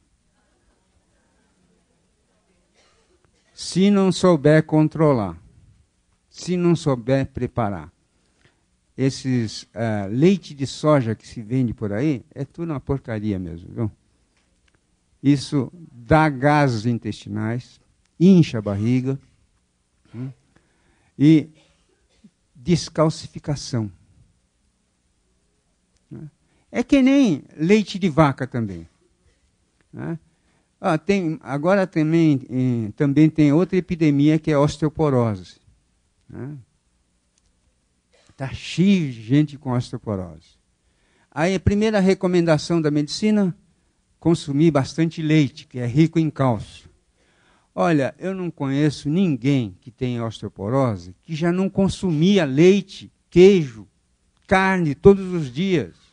Se não souber controlar, se não souber preparar, esses uh, leite de soja que se vende por aí, é tudo uma porcaria mesmo, viu? Isso dá gases intestinais, incha a barriga hum, e descalcificação. É que nem leite de vaca também. Né? Ah, tem, agora também, eh, também tem outra epidemia que é osteoporose. Está né? cheio de gente com osteoporose. Aí a primeira recomendação da medicina, consumir bastante leite, que é rico em cálcio. Olha, eu não conheço ninguém que tenha osteoporose que já não consumia leite, queijo, carne todos os dias.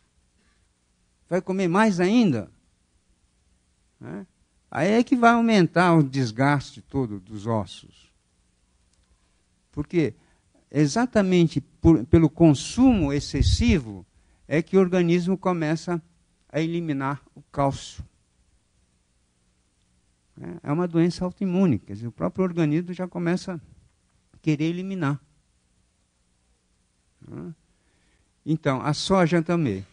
Vai comer mais ainda? Né? Aí é que vai aumentar o desgaste todo dos ossos. Porque exatamente por, pelo consumo excessivo é que o organismo começa a eliminar o cálcio. É, é uma doença autoimune, quer dizer, o próprio organismo já começa a querer eliminar. Então, a soja também.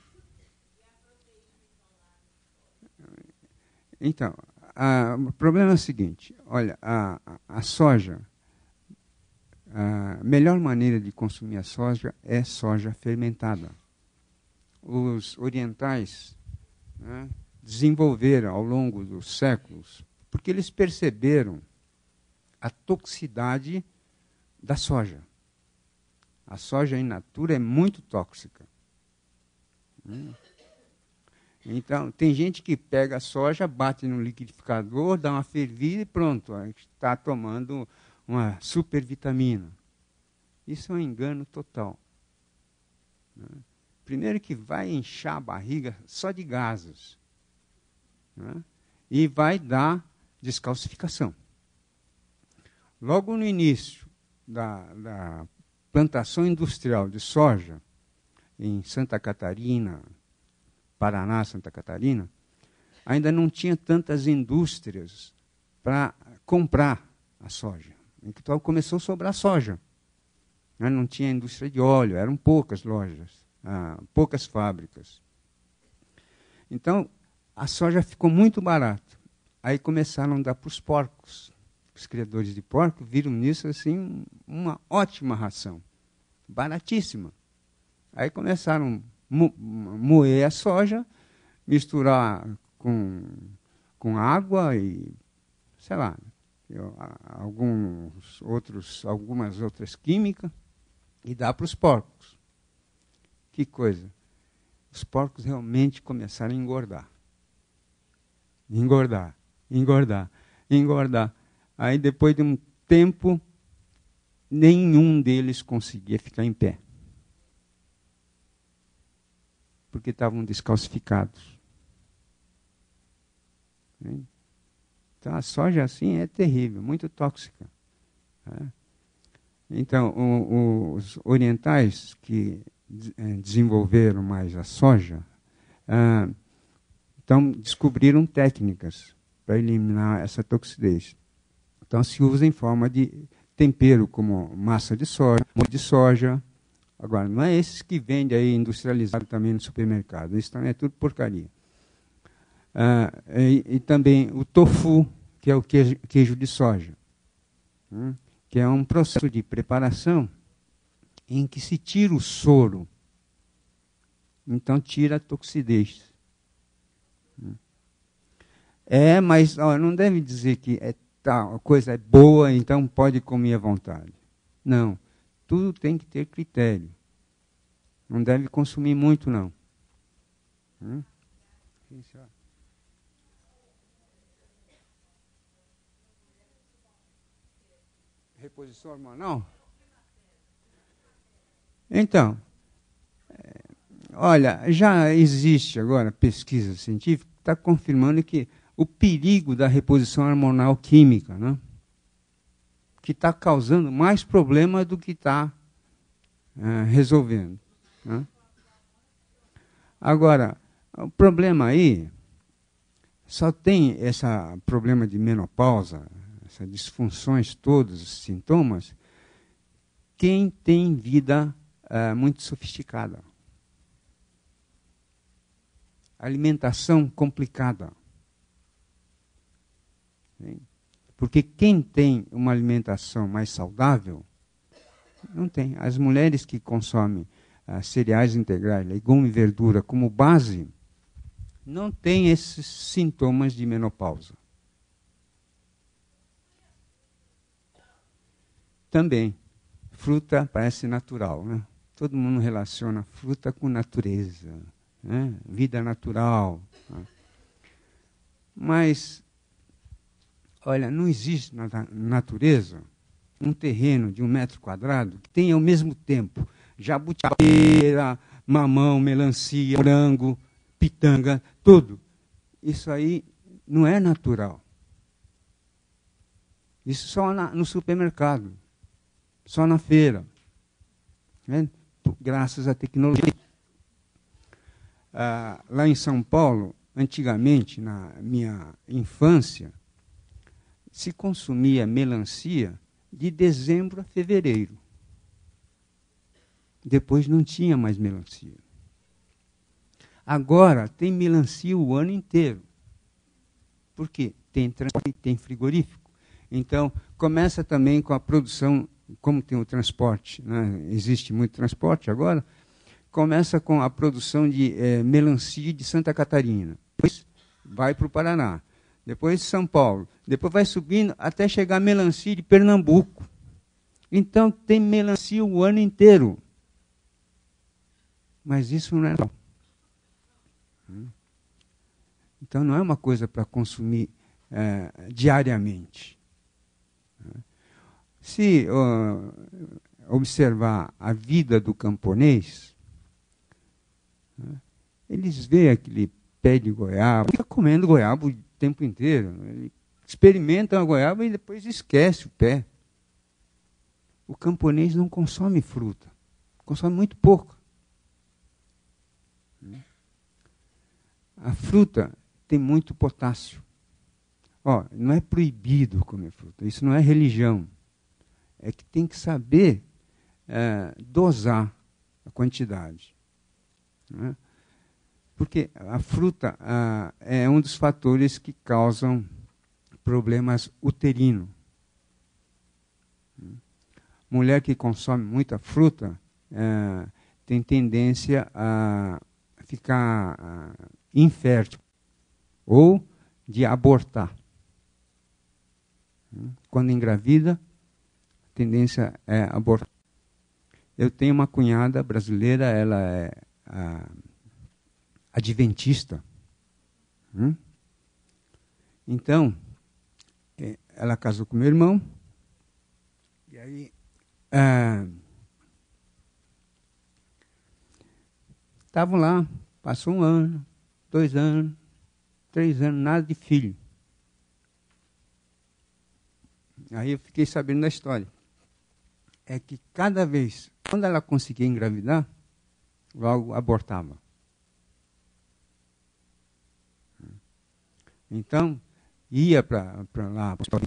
Então, a, o problema é o seguinte: olha, a, a, soja, a melhor maneira de consumir a soja é soja fermentada. Os orientais né, desenvolveram ao longo dos séculos, porque eles perceberam a toxicidade da soja. A soja in natura é muito tóxica. Hum. Então, tem gente que pega a soja, bate no liquidificador, dá uma fervida e pronto, está tomando uma supervitamina. Isso é um engano total. Né? Primeiro que vai inchar a barriga só de gases. Né? E vai dar descalcificação. Logo no início da, da plantação industrial de soja, em Santa Catarina, Paraná, Santa Catarina, ainda não tinha tantas indústrias para comprar a soja. Então começou a sobrar soja. Né? Não tinha indústria de óleo, eram poucas lojas, ah, poucas fábricas. Então a soja ficou muito barata. Aí começaram a dar para os porcos. Os criadores de porco viram nisso assim uma ótima ração, baratíssima. Aí começaram moer a soja, misturar com, com água e, sei lá, alguns outros, algumas outras químicas e dar para os porcos. Que coisa! Os porcos realmente começaram a engordar. Engordar, engordar, engordar. Aí depois de um tempo, nenhum deles conseguia ficar em pé. Porque estavam descalcificados. Então a soja assim é terrível, muito tóxica. Né? Então o, os orientais que eh, desenvolveram mais a soja, ah, então descobriram técnicas para eliminar essa toxidez. Então se usa em forma de tempero como massa de soja, molho de soja, Agora, não é esses que vendem aí industrializado também no supermercado. Isso também é tudo porcaria. Ah, e, e, também o tofu, que é o queijo, queijo de soja, hum, que é um processo de preparação em que se tira o soro. Então, tira a toxidez. Hum. É, mas ó, não deve dizer que é tal, a coisa é boa, então pode comer à vontade. Não tudo tem que ter critério. Não deve consumir muito, não. Hum? Reposição hormonal? Então, é, olha, já existe agora pesquisa científica que está confirmando que o perigo da reposição hormonal química, né? Que está causando mais problema do que está é, resolvendo. Né? Agora, o problema aí só tem esse problema de menopausa, essas disfunções todos, os sintomas, quem tem vida é, muito sofisticada. Alimentação complicada. Porque quem tem uma alimentação mais saudável, não tem. As mulheres que consomem uh, cereais integrais, legume e verdura como base, não tem esses sintomas de menopausa. Também, fruta parece natural, né? Todo mundo relaciona fruta com natureza, né? vida natural. Né? Mas, olha, não existe na natureza um terreno de um metro quadrado que tenha ao mesmo tempo jabuticabeira, mamão, melancia, morango, pitanga, tudo. Isso aí não é natural. Isso só na, no supermercado, só na feira. Né? Graças à tecnologia. Ah, lá em São Paulo, antigamente, na minha infância, se consumia melancia de dezembro a fevereiro. Depois não tinha mais melancia. Agora tem melancia o ano inteiro. Por quê? Tem, tem frigorífico. Então, começa também com a produção, como tem o transporte, né? existe muito transporte agora, começa com a produção de é, melancia de Santa Catarina. Depois vai para o Paraná depois São Paulo, depois vai subindo até chegar a melancia de Pernambuco. Então tem melancia o ano inteiro. Mas isso não é legal. Então não é uma coisa para consumir é, diariamente. Se observar a vida do camponês, eles veem aquele pé de goiaba, fica comendo goiaba tempo inteiro. Ele experimenta a goiaba e depois esquece o pé. O camponês não consome fruta, consome muito pouco. A fruta tem muito potássio. Ó, não é proibido comer fruta, isso não é religião. É que tem que saber é, dosar a quantidade. Né? Porque a fruta ah, é um dos fatores que causam problemas uterinos. Mulher que consome muita fruta eh, tem tendência a ficar ah, infértil ou de abortar. Quando engravida, a tendência é abortar. Eu tenho uma cunhada brasileira, ela é ah, adventista. Hum? Então, é, ela casou com meu irmão, e aí estavam é, lá, passou um ano, dois anos, três anos, nada de filho. Aí eu fiquei sabendo da história. É que cada vez, quando ela conseguia engravidar, logo abortava. Então, ia para lá, para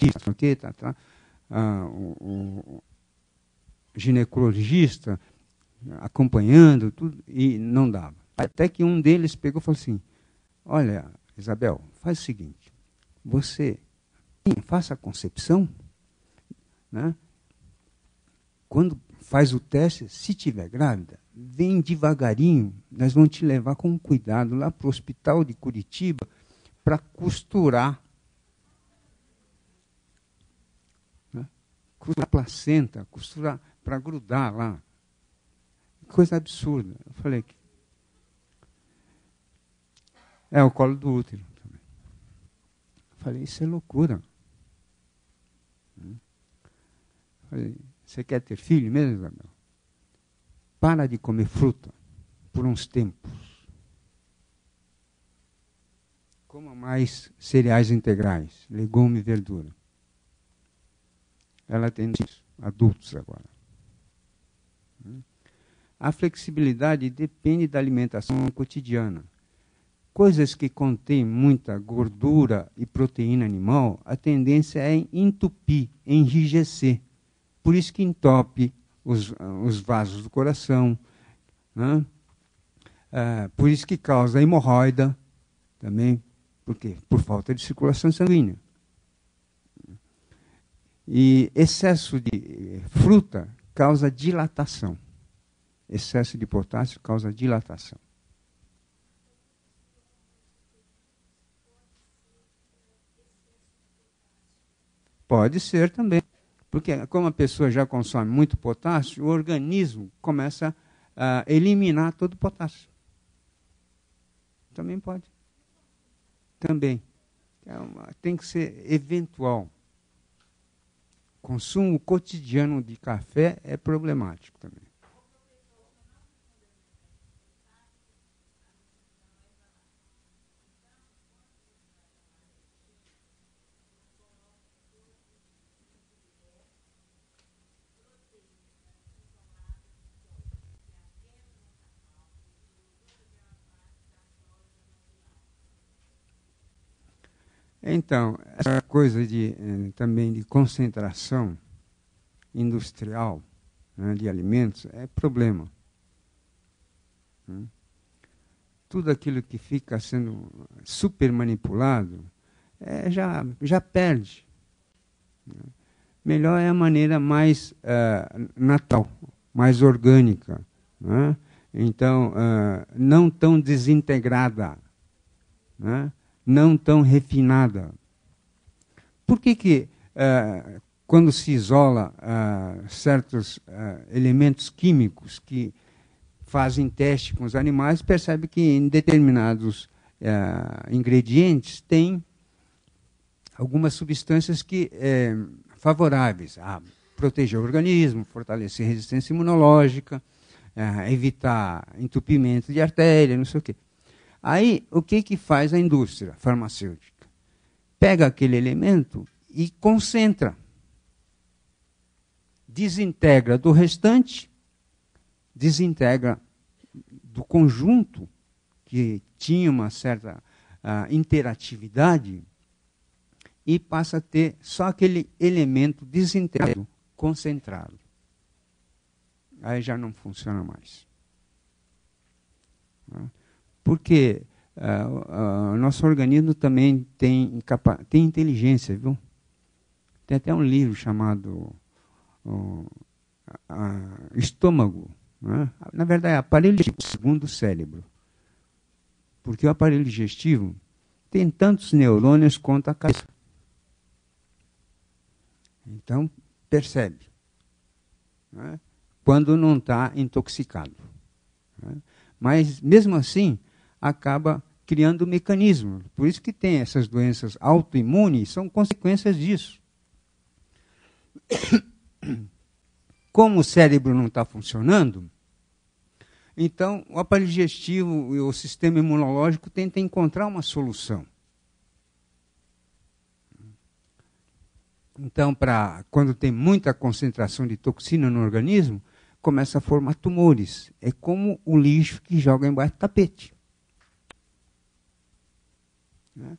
tá, tá, ah, o, o, ginecologista acompanhando tudo, e não dava. Até que um deles pegou e falou assim: Olha, Isabel, faz o seguinte, você faça a concepção, né? quando faz o teste, se tiver grávida, vem devagarinho, nós vamos te levar com cuidado lá para o hospital de Curitiba para costurar. Né? Costurar placenta, costurar para grudar lá. Coisa absurda. Eu falei que. É o colo do útero também. Eu falei, isso é loucura. Eu falei, você quer ter filho mesmo, Isabel? Para de comer fruta por uns tempos. Coma mais cereais integrais, legume e verdura. Ela tem isso, adultos agora. A flexibilidade depende da alimentação cotidiana. Coisas que contêm muita gordura e proteína animal, a tendência é entupir, enrijecer. Por isso que entope os, os vasos do coração. Né? É, por isso que causa hemorroida também, por quê? Por falta de circulação sanguínea. E excesso de fruta causa dilatação. excesso de potássio causa dilatação. Pode ser também. Porque, como a pessoa já consome muito potássio, o organismo começa a eliminar todo o potássio. Também pode. Também. É tem que ser eventual. Consumo cotidiano de café é problemático também. Então, essa coisa de, eh, também de concentração industrial né, de alimentos é problema. Hum? Tudo aquilo que fica sendo super manipulado é, já, já perde. Melhor é a maneira mais uh, natural, mais orgânica. Né? Então, uh, não tão desintegrada. Né? Não tão refinada. Por que, que uh, quando se isola uh, certos uh, elementos químicos que fazem teste com os animais, percebe que em determinados ingredientes tem algumas substâncias que eh, favoráveis a proteger o organismo, fortalecer resistência imunológica, evitar entupimento de artéria, não sei o quê. Aí, o que, que faz a indústria farmacêutica? Pega aquele elemento e concentra. Desintegra do restante, desintegra do conjunto que tinha uma certa uh, interatividade e passa a ter só aquele elemento desintegrado, concentrado. Aí já não funciona mais. Né? Porque uh, uh, o nosso organismo também tem, tem inteligência, viu? Tem até um livro chamado uh, Estômago. Né? Na verdade, é aparelho digestivo segundo o cérebro. Porque o aparelho digestivo tem tantos neurônios quanto a cabeça. Então, percebe. Né? Quando não está intoxicado. Né? Mas, mesmo assim, acaba criando um mecanismo. Por isso que tem essas doenças autoimunes, são consequências disso. <coughs> Como o cérebro não está funcionando, então o aparelho digestivo e o sistema imunológico tentam encontrar uma solução. Então, para quando tem muita concentração de toxina no organismo, começa a formar tumores. É como o lixo que joga embaixo do tapete. Né?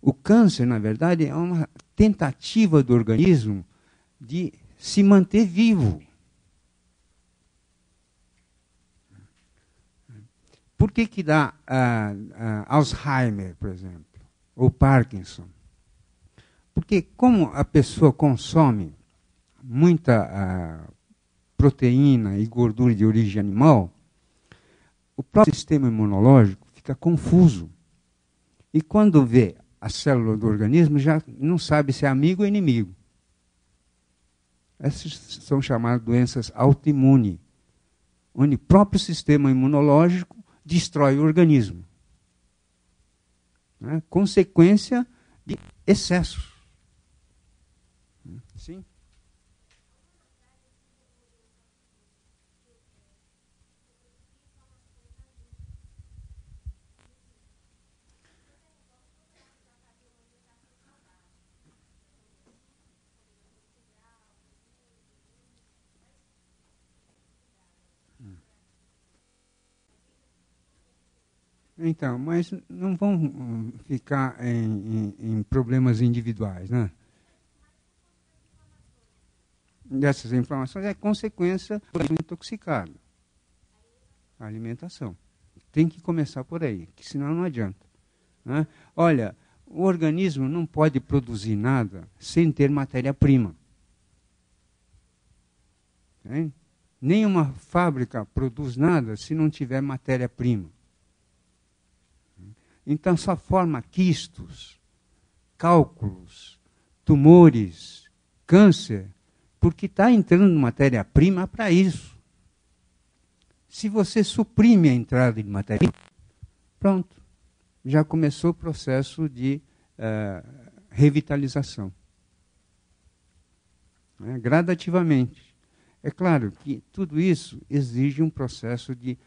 O câncer, na verdade, é uma tentativa do organismo de se manter vivo. Por que, que dá uh, uh, Alzheimer, por exemplo, ou Parkinson? Porque como a pessoa consome muita uh, proteína e gordura de origem animal, o próprio sistema imunológico fica confuso. E quando vê a célula do organismo, já não sabe se é amigo ou inimigo. Essas são chamadas doenças autoimunes, onde o próprio sistema imunológico destrói o organismo. Né? Consequência de excessos. Sim? Então, mas não vão hum, ficar em, em, em problemas individuais, né? Dessas inflamações é consequência do intoxicado. A alimentação. Tem que começar por aí, que senão não adianta. Né? Olha, o organismo não pode produzir nada sem ter matéria-prima. Nenhuma fábrica produz nada se não tiver matéria-prima. Então só forma quistos, cálculos, tumores, câncer, porque está entrando matéria-prima para isso. Se você suprime a entrada de matéria-prima, pronto, já começou o processo de uh, revitalização. Né? Gradativamente. É claro que tudo isso exige um processo de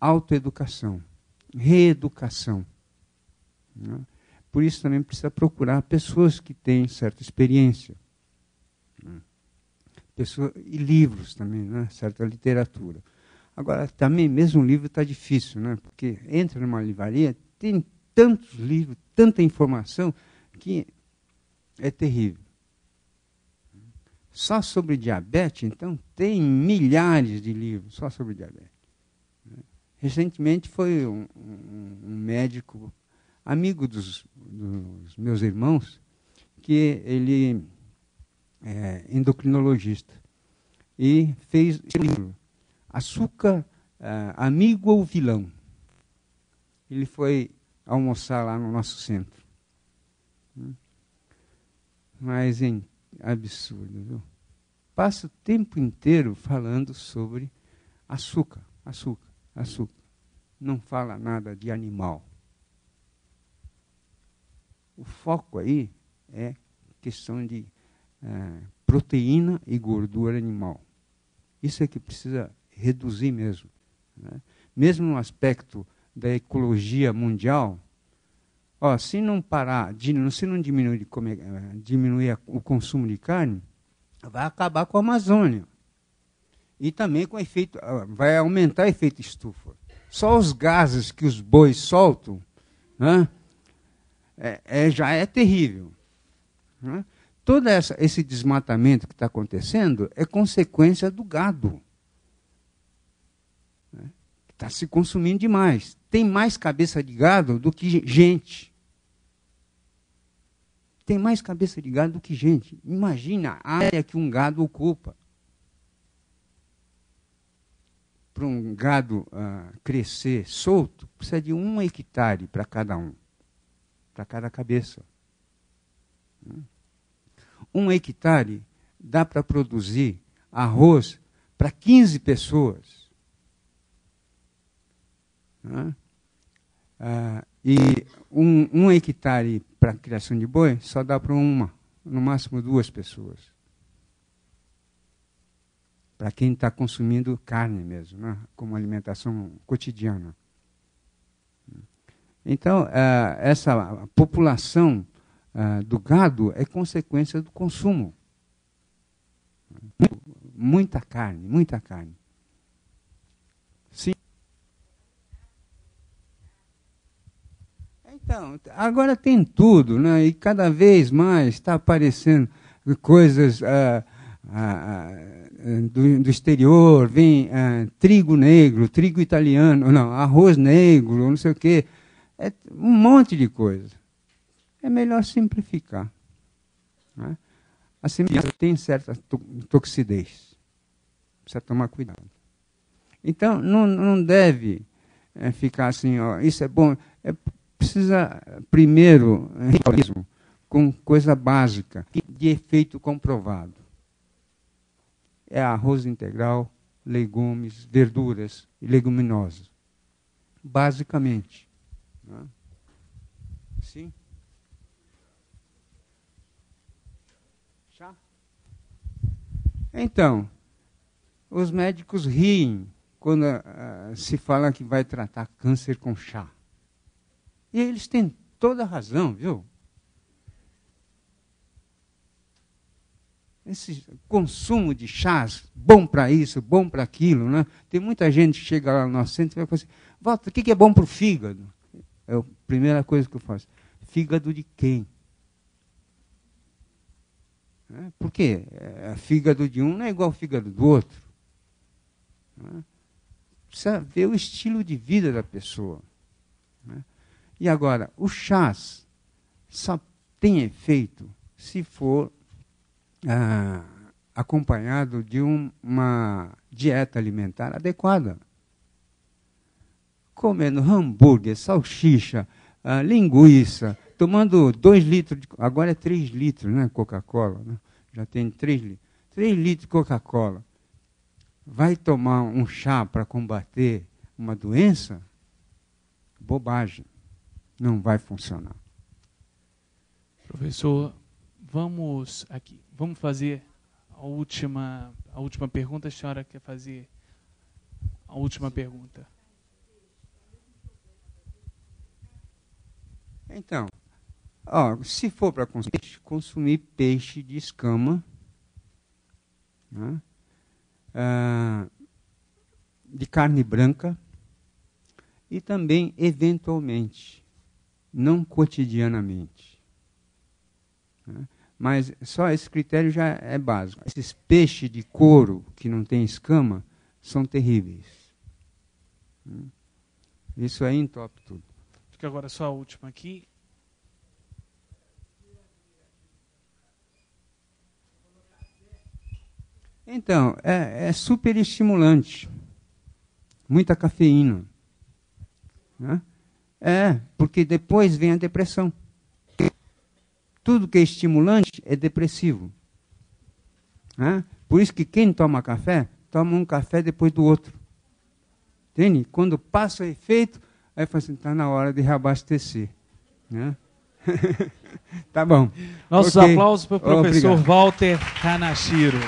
autoeducação, reeducação. Né? Por isso também precisa procurar pessoas que têm certa experiência. Né? Pessoa, e livros também, né? certa literatura. Agora, também, mesmo um livro está difícil, né? porque entra numa livraria, tem tantos livros, tanta informação, que é terrível. Só sobre diabetes, então, tem milhares de livros só sobre diabetes. Recentemente foi um, um, um médico amigo dos, dos meus irmãos, que ele é endocrinologista e fez esse livro, Açúcar, é, Amigo ou Vilão. Ele foi almoçar lá no nosso centro. Mas em absurdo, viu? Passa o tempo inteiro falando sobre açúcar, açúcar, açúcar. Não fala nada de animal. O foco aí é questão de é, proteína e gordura animal. Isso é que precisa reduzir mesmo. Né? Mesmo no aspecto da ecologia mundial, ó, se não parar, se não diminuir, comer, é, diminuir o consumo de carne, vai acabar com a Amazônia. E também com efeito, vai aumentar o efeito estufa. Só os gases que os bois soltam, né, é, é, já é terrível. Né? Todo essa, esse desmatamento que está acontecendo é consequência do gado. Né? Está se consumindo demais. Tem mais cabeça de gado do que gente. Tem mais cabeça de gado do que gente. Imagina a área que um gado ocupa. Para um gado uh, crescer solto, precisa de um hectare para cada um para cada cabeça. Um hectare dá para produzir arroz para 15 pessoas. Ah, e um, um hectare para criação de boi só dá para uma, no máximo duas pessoas. Para quem está consumindo carne mesmo, né? como alimentação cotidiana. Então, eh, essa população eh, do gado é consequência do consumo. Muita carne, muita carne. Sim. Então, agora tem tudo, né? E cada vez mais está aparecendo coisas uh, do, do, exterior, vem trigo negro, trigo italiano, não, arroz negro, não sei o quê. É um monte de coisa. É melhor simplificar. Né? A semelhança tem certa toxidez. Precisa tomar cuidado. Então, não, não deve é, ficar assim, ó, isso é bom. É, precisa, primeiro, é, com coisa básica, de efeito comprovado. É arroz integral, legumes, verduras e leguminosas. Basicamente. Né? Sim? Chá? Então, os médicos riem quando uh, se fala que vai tratar câncer com chá. E eles têm toda a razão, viu? Esse consumo de chás, bom para isso, bom para aquilo, né? Tem muita gente que chega lá no nosso centro e vai falar assim, Walter, o que é bom para o fígado? É a primeira coisa que eu faço. Fígado de quem? É, por quê? É, fígado de um não é igual ao fígado do outro. É? Precisa ver o estilo de vida da pessoa. E agora, o chás só tem efeito se for ah, acompanhado de um, uma dieta alimentar adequada. Comendo hambúrguer, salsicha, uh, linguiça, tomando 2 litros, de, agora é 3 litros, né? Coca-Cola, né? já tem 3 litros. 3 litros de Coca-Cola. Vai tomar um chá para combater uma doença? Bobagem. Não vai funcionar. Professor, vamos aqui, vamos fazer a última, a última pergunta. A senhora quer fazer a última pergunta? Então, ó, se for para consumir, consumir peixe de escama, né? ah, de carne branca e também eventualmente, não cotidianamente. Né? Mas só esse critério já é básico. Esses peixes de couro que não tem escama são terríveis. Né? Isso aí entope tudo. Fica agora só a última aqui. Então, é, é super estimulante. Muita cafeína. Né? É, porque depois vem a depressão. Tudo que é estimulante é depressivo. Né? Por isso que quem toma café, toma um café depois do outro. Entende? Quando passa o efeito, aí fala assim, está na hora de reabastecer. Né? <laughs> tá bom. Nossos okay. aplausos para o professor Obrigado. Walter Kanashiro.